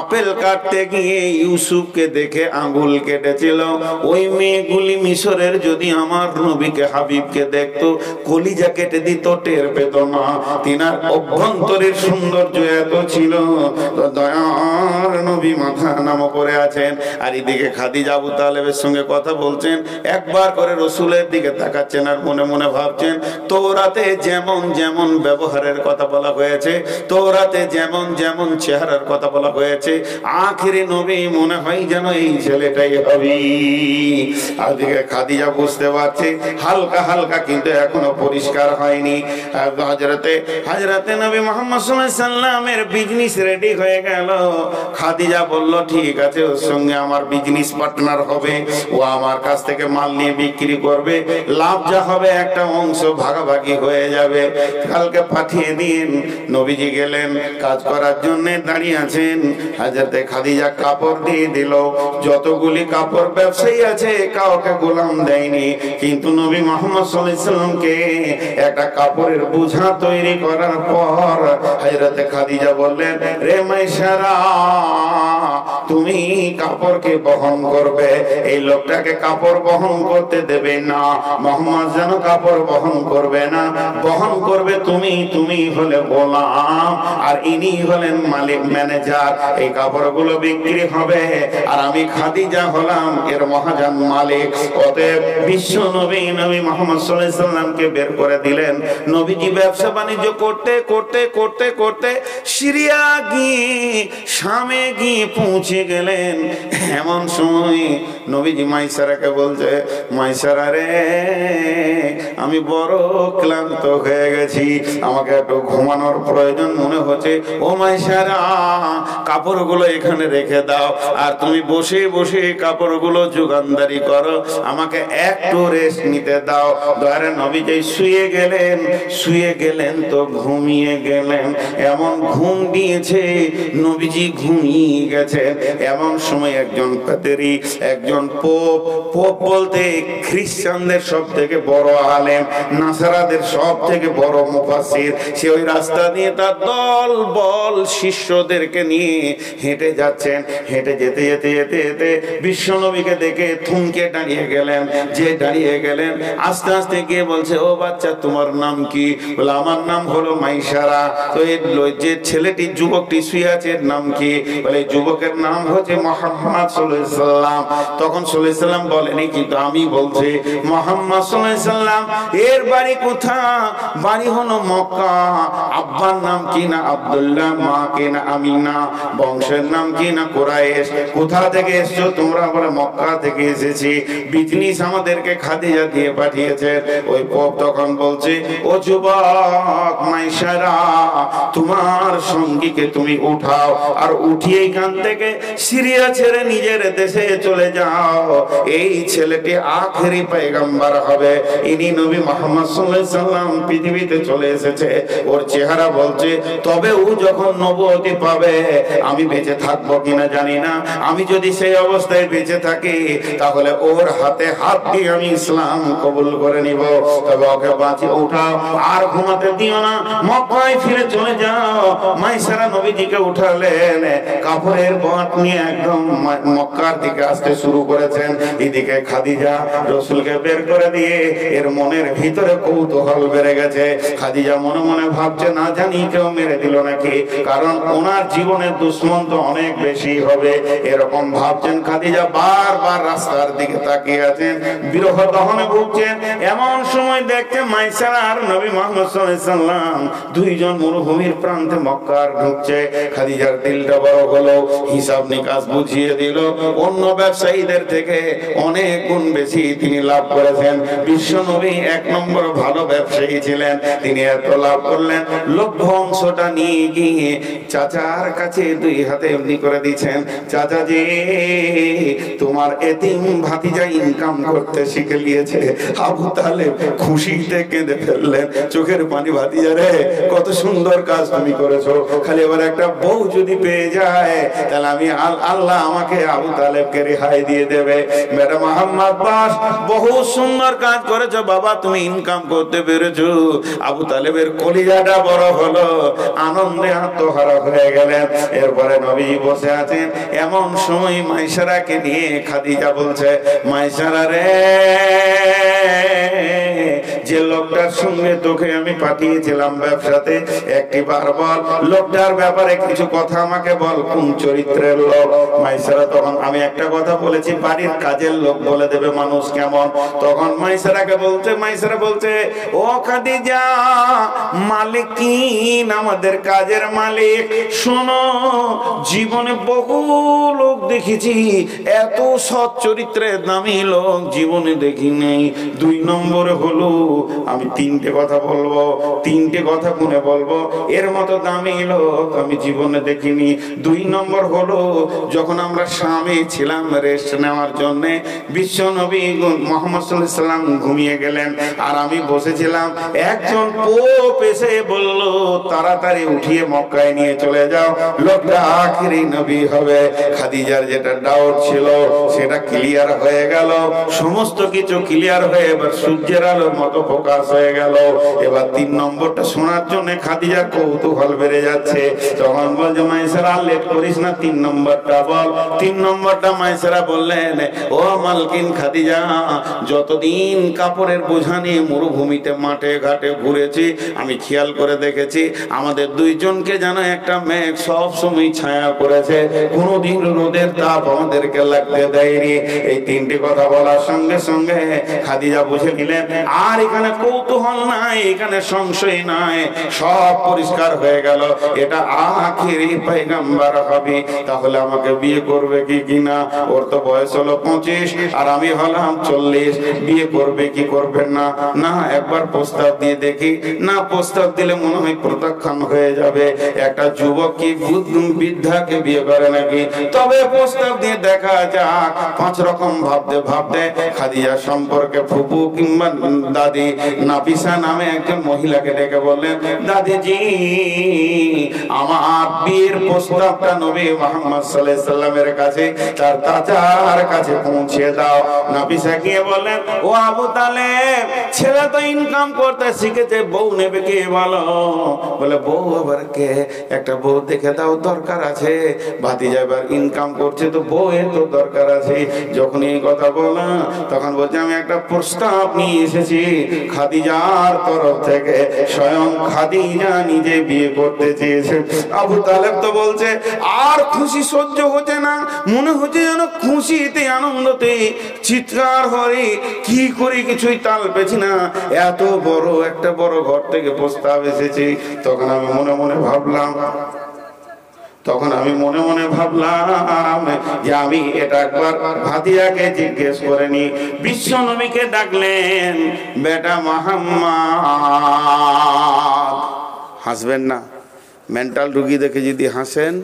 [SPEAKER 1] আপেল কাটতে গিয়ে ইউসুফকে দেখে আঙ্গুল কেটেছিল, ওই মেয়েগুলি মিশরের যদি আমার নবীকে, হাবিবকে দেখতো, কলিজা কেটে দিত, টের পেত না। তিনার অভ্যন্তরের সৌন্দর্য এত ছিল। তো নবী মাথা নাম করে আছেন। আর এদিকে খাদিজা আবু তালেবের সঙ্গে কথা বলছেন। একবার করে রসুলের দিকে তাকাচ্ছেন আর মনে মনে ভাবছেন, তোরাতে যেমন যেমন ব্যবহারের কথা বলা হয়েছে, তোরাতে যেমন যেমন চেহারার কথা বলা হয়েছে, আখিরি নবী মনে হয় যেন এই ছেলেটাই হবে। আর দিকে খাদিজা বুঝতে পারছে, হালকা হালকা কিন্তু এখনও পরিষ্কার হয়নি। হাজরাতে হাজরাতে নবী মোহাম্মদ সাল্লামের বিজনেস রেডি হয়ে গেল। খাদিজা বলল, ঠিক আছে, ওর সঙ্গে আমার বিজনেস পার্টনার হবে। ও আমার কাছ থেকে মাল নিয়ে বিক্রি করবে। লাভ যা হবে একটা অংশ ভাগাভাগি হয়ে যাবে। কালকে পাঠিয়ে দিন। নবীজি গেলেন, কাজ করার জন্য দাঁড়িয়ে আছেন। হাজারতে খাদিজা কাপড় দিয়ে দিল। যতগুলি কাপড় ব্যবসায়ী আছে, কাউকে গোলাম দেয়নি। কিন্তু নবী মোহাম্মদ সাল্লামকে একটা কাপড়ের বোঝা তৈরি করার পর হাজরতে খাদিজা বললেন, রে মাইশারা তুমি কাপড়কে বহন করবে, এই লোকটাকে কাপড় বহন করতে দেবে না। মোহাম্মদ যেন কাপড় বহন করবে না। বহন করবে তুমি তুমি হলে গোলাম, আর ইনি হলেন মালিক, ম্যানেজার। এই কাপড়গুলো বিক্রি হবে, আর আমি খাদিজা হলাম, এর মহাজান মালিক। অতএব বিশ্ব নবী নবী মোহাম্মদ সাল্লামকে বের করে দিলেন। নবীজি ব্যবসা বাণিজ্য করতে করতে করতে করতে সিরিয়া গিয়ে শামে গিয়ে পৌঁছে গেলেন? এমন সময় নবীজি মাইসারাকে বলছে, মাইসারা রে, আমি বড় ক্লান্ত হয়ে গেছি। আমাকে একটু ঘুমানোর প্রয়োজন মনে হচ্ছে। ও মাইসারা, কাপড়গুলো এখানে রেখে দাও আর তুমি বসে বসে কাপড়গুলো যোগানদারি করো। আমাকে একটু রেস্ট নিতে দাও। দয়ারে নবী যে শুয়ে গেলেন শুয়ে গেলেন তো ঘুমিয়ে গেলেন। এমন ঘুম দিয়েছে, নবীজি ঘুমিয়ে গেছে। এমন সময় একজন পাতেরি একজন পোপ পোপ বলতে খ্রিস্টানদের সব থেকে বড় আলেম, নাসারাদের সব থেকে বড় মুফাসির সে ওই রাস্তা দিয়ে তার দল, বল, শিষ্যদেরকে নিয়ে হেঁটে যাচ্ছেন। হেঁটে যেতে যেতে যেতে যেতে বিশ্বনবীকে দেখে থুমকে দাঁড়িয়ে গেলেন। যে দাঁড়িয়ে গেলেন, আস্তে আস্তে গিয়ে বলছে, ও বাচ্চা, তোমার নাম কি? বলে, আমার নাম হলো মাইসারা তো লো- যে ছেলেটি, যুবকটি শুয়ে আছে নাম কি? বলে যুবকের নাম হচ্ছে মোহাম্মদ সাল্লাম তখন সাল্লাম বলেনি কিন্তু আমি বলছি, মোহাম্মদ সাল্লাম এর বাড়ি কোথা বাড়ি হলো মক্কা। আব্বার নাম কি না আব্দুল্লাহ, মা কি না আমিনা, বংশের নাম কি না কোরাইশ, কোথা থেকে এসছো? তোমরা বলে মক্কা থেকে এসেছি। বিজনিস আমাদেরকে খাদিজা দিয়ে পাঠিয়েছে। ওই পপ তখন বলছে, ও যুবক, মাইশারা, তোমার সঙ্গীকে তুমি উঠাও, আর উঠিয়ে এখান থেকে সিরিয়া ছেড়ে নিজের দেশে চলে যাও। এই ছেলেটি আখেরি পেগম্বার হবে। ইনি নবী মোহাম্মদ সাল্লাম পৃথিবীতে চলে এসেছে। ওর চেহারা বলছে, তবে ও যখন নবুয়তি পাবে, আমি বেঁচে থাকব কিনা জানি না। আমি যদি সেই অবস্থায় বেঁচে থাকি, তাহলে ওর হাতে হাত দিয়ে আমি ইসলাম কবুল করে নিব। তবে ওকে বাঁচি উঠাও, আর ঘুমাতে দিও না। মক্কায় ফিরে চলে যাও। মাইসারা নবীজিকে উঠালেন। কাপড়ের বাঁট নিয়ে একদম মক্কার দিকে আসতে শুরু করেছেন। এদিকে খাদিজা রসুলকে বের করে দিয়ে এর মনের ভিতরে কৌতূহল বেড়ে গেছে। খাদিজা মনে মনে ভাবছে, না জানি কেউ মেরে দিল নাকি? কারণ ওনার জীবনের দুশ্মন তো অনেক বেশি হবে। এরকম ভাবছেন খাদিজা, বারবার রাস্তার দিকে তাকিয়ে আছেন, বিরহ দহনে ভুগছেন। এমন সময় দেখতে মাইসারা আর নবী মোহাম্মদ সাল্লাম দুইজন মরুভূমির প্রান্তে মক্কার ঢুকছে। খাদিজার দিলটা বড় হলো। হিসাব নিকাশ বুঝিয়ে দিল। অন্য ব্যবসায়ীদের থেকে অনেক গুণ বেশি তিনি লাভ করেছেন। বিশ্ব নবী এক নম্বর ভালো ব্যবসায়ী ছিলেন। তিনি এত লাভ করলেন। লভ্য অংশটা নিয়ে গিয়ে চাচার কাছে দুই হাতে এমনি করে দিচ্ছেন, চাচা যে তোমার এতিম ভাতিজা ইনকাম করতে শিখে নিয়েছে। আবু তালেব খুশিতে কেঁদে ফেললেন। চোখের পানি ভাতিজা রে, কত সুন্দর কাজ তুমি করেছ। খালি এবার একটা বউ যদি পেয়ে যায় তাহলে আমি আল- আল্লাহ আমাকে আবু তালেবকে রেহাই দিয়ে দেবে। ম্যাডাম মোহাম্মদ বাস বহু সুন্দর কাজ করেছ বাবা, তুমি ইনকাম করতে পেরেছ। আবু তালেবের কলিজাটা বড় হলো, আনন্দে আত্মহারা হয়ে গেলেন। এরপরে নবী বসে আছেন, এমন সময় মাইসারাকে নিয়ে খাদিজা বলছে মাইসারা রে যে লোকটার সঙ্গে তোকে আমি পাঠিয়েছিলাম ব্যবসাতে একটি বার বল, লোকটার ব্যাপারে কিছু কথা আমাকে বল, কোন চরিত্রের লোক? মাইসারা তখন আমি একটা কথা বলেছি, বাড়ির কাজের লোক বলে দেবে মানুষ কেমন? তখন মাইসারাকে বলছে, মাইসারা বলছে, ও খাদিজা, মালিকিন আমাদের কাজের মালিক। শোনো, জীবনে বহু লোক দেখেছি, এত সৎ চরিত্রের দামি লোক জীবনে দেখি নেই দুই নম্বরে হলো আমি তিনটে কথা বলব, তিনটে কথা গুনে বলব। এর মতো দামি লোক আমি জীবনে দেখিনি। দুই নম্বর হলো, যখন আমরা স্বামী ছিলাম রেস্ট নেওয়ার জন্য, বিশ্ব নবী মোহাম্মদ সাল্লাম ঘুমিয়ে গেলেন। আর আমি বসেছিলাম, একজন পোপ এসে বলল, তাড়াতাড়ি উঠিয়ে মক্কায় নিয়ে চলে যাও। লোকটা আখেরি নবী হবে। খাদিজার যেটা ডাউট ছিল, সেটা ক্লিয়ার হয়ে গেল। সমস্ত কিছু ক্লিয়ার হয়ে এবার সূর্যের আলোর মতো প্রকাশ হয়ে গেল। এবার তিন নম্বরটা শোনার জন্য খাদিজার কৌতূহল বেড়ে যাচ্ছে। তখন বলছে লেট করিস না, তিন নম্বরটা বল। তিন নম্বরটা বললেন, ও মালকিন খাদিজা, যতদিন কাপড়ের বোঝা নিয়ে মরুভূমিতে মাঠে ঘাটে ঘুরেছি, আমি খেয়াল করে দেখেছি, আমাদের দুইজনকে যেন একটা মেঘ সব সময় ছায়া করেছে। কোনোদিন রোদের তাপ আমাদেরকে লাগতে দেয়নি। এই তিনটি কথা বলার সঙ্গে সঙ্গে খাদিজা বুঝে নিলেন আর এখানে কৌতূহল নাই, এখানে সংশয় নাই, সব পরিষ্কার হয়ে গেল। এটা আখিরি পয়গাম্বার হবে, তাহলে আমাকে বিয়ে করবে কি কিনা? ওর তো বয়স হলো পঁচিশ, আর আমি হলাম চল্লিশ। বিয়ে করবে কি করবে না? না, একবার প্রস্তাব দিয়ে দেখি। না, প্রস্তাব দিলে মনে হয় প্রত্যাখ্যান হয়ে যাবে। একটা যুবক কি বুদ্ধ- বৃদ্ধাকে বিয়ে করে নাকি? তবে প্রস্তাব দিয়ে দেখা যাক। পাঁচ রকম ভাবতে ভাবতে খাদিজা সম্পর্কে ফুপু কিংবা দাদি। নাফিসা নামে একজন মহিলাকে ডেকে বললেন, দাদিজি, আমার বিয়ের প্রস্তাবটা নবী মোহাম্মদ আলাইহি সাল্লামের কাছে, তার চাচার কাছে পৌঁছে দাও। নাফিসা গিয়ে বললেন, ও আবু তালেব, ছেলে তো ইনকাম করতে শিখেছে, বউ নেবে কে বলো? বলে, বউ আবার কে? একটা বউ দেখে দাও, দরকার আছে। ভাতিজা এবার ইনকাম করছে, তো বউয়ের তো দরকার আছে। যখন এই কথা বললাম, তখন বলছে, আমি একটা প্রস্তাব নিয়ে এসেছি খাদিজার তরফ থেকে স্বয়ং খাদিজা নিজে বিয়ে করতে চেয়েছে। আবু তালেব তো বলছে, আর খুশি সহ্য হচ্ছে না। মনে হচ্ছে যেন খুশিতে, আনন্দতে চিৎকার হরে কি করে কিছুই তাল পেছি না। এত বড়, একটা বড় ঘর থেকে প্রস্তাব এসেছে। তখন আমি মনে মনে ভাবলাম তখন আমি মনে মনে ভাবলাম যে আমি এটা একবার ভাদিয়াকে জিজ্ঞেস করে নি। বিশ্ব নবীকে ডাকলেন, বেটা মাহাম্মদ। হাসবেন না। মেন্টাল রুগী দেখে যদি হাসেন,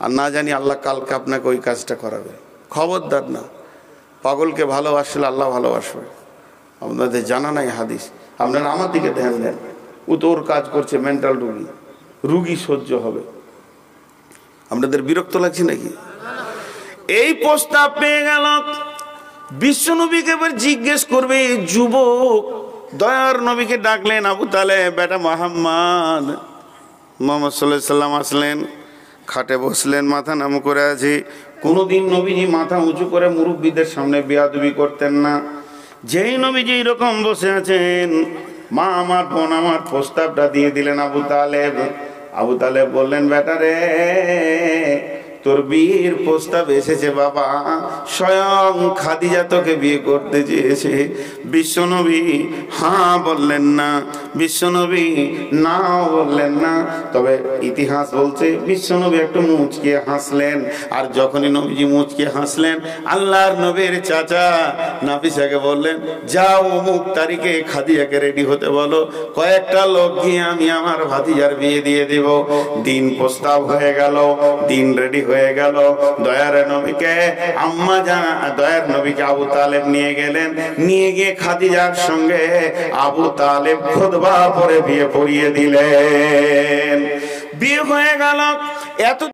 [SPEAKER 1] আর না জানি আল্লাহ কালকে আপনাকে ওই কাজটা করাবে। খবরদার না। পাগলকে ভালোবাসলে আল্লাহ ভালোবাসবে। আপনাদের জানা নাই হাদিস। আপনারা আমার দিকে ধ্যান দেন। ও তো ওর কাজ করছে, মেন্টাল রুগী। রুগী সহ্য হবে। আপনাদের বিরক্ত লাগছে নাকি? এই প্রস্তাব পেয়ে গেল। বিশ্বনবীকে এবার জিজ্ঞেস করবে যুবক, দয়ার নবীকে ডাকলেন আবু তালে বেটা মোহাম্মদ। মোহাম্মদ সাল্লাহ সাল্লাম আসলেন, খাটে বসলেন, মাথা নাম করে আছে। কোনোদিন নবীজি মাথা উঁচু করে মুরব্বীদের সামনে বিয়াদুবি করতেন না। যেই নবীজি এরকম বসে আছেন, মা আমার বোন আমার প্রস্তাবটা দিয়ে দিলেন আবু তালেব। আবু তালেব বললেন বেটা রে তোর বিয়ের প্রস্তাব এসেছে বাবা। স্বয়ং খাদিজা তোকে বিয়ে করতে চেয়েছে। বিশ্বনবী হ্যাঁ বললেন না। বিশ্বনবী না বললেন না। তবে ইতিহাস বলছে, বিশ্বনবী একটু মুচকে হাসলেন। আর যখনই নবীজি মুচকে হাসলেন, আল্লাহর নবীর চাচা নাফিসাকে বললেন, যাও অমুক তারিখে খাদিজাকে রেডি হতে বলো। কয়েকটা লোক গিয়ে আমি আমার ভাতিজার বিয়ে দিয়ে দিব। দিন প্রস্তাব হয়ে গেল। দিন রেডি হয়ে গেল। দয়ার নবীকে আম্মা জানা, দয়ার নবীকে আবু তালেব নিয়ে গেলেন, নিয়ে গিয়ে খাদিজার সঙ্গে আবু তালেব খোদবা পরে বিয়ে পড়িয়ে দিলেন। বিয়ে হয়ে গেল। এত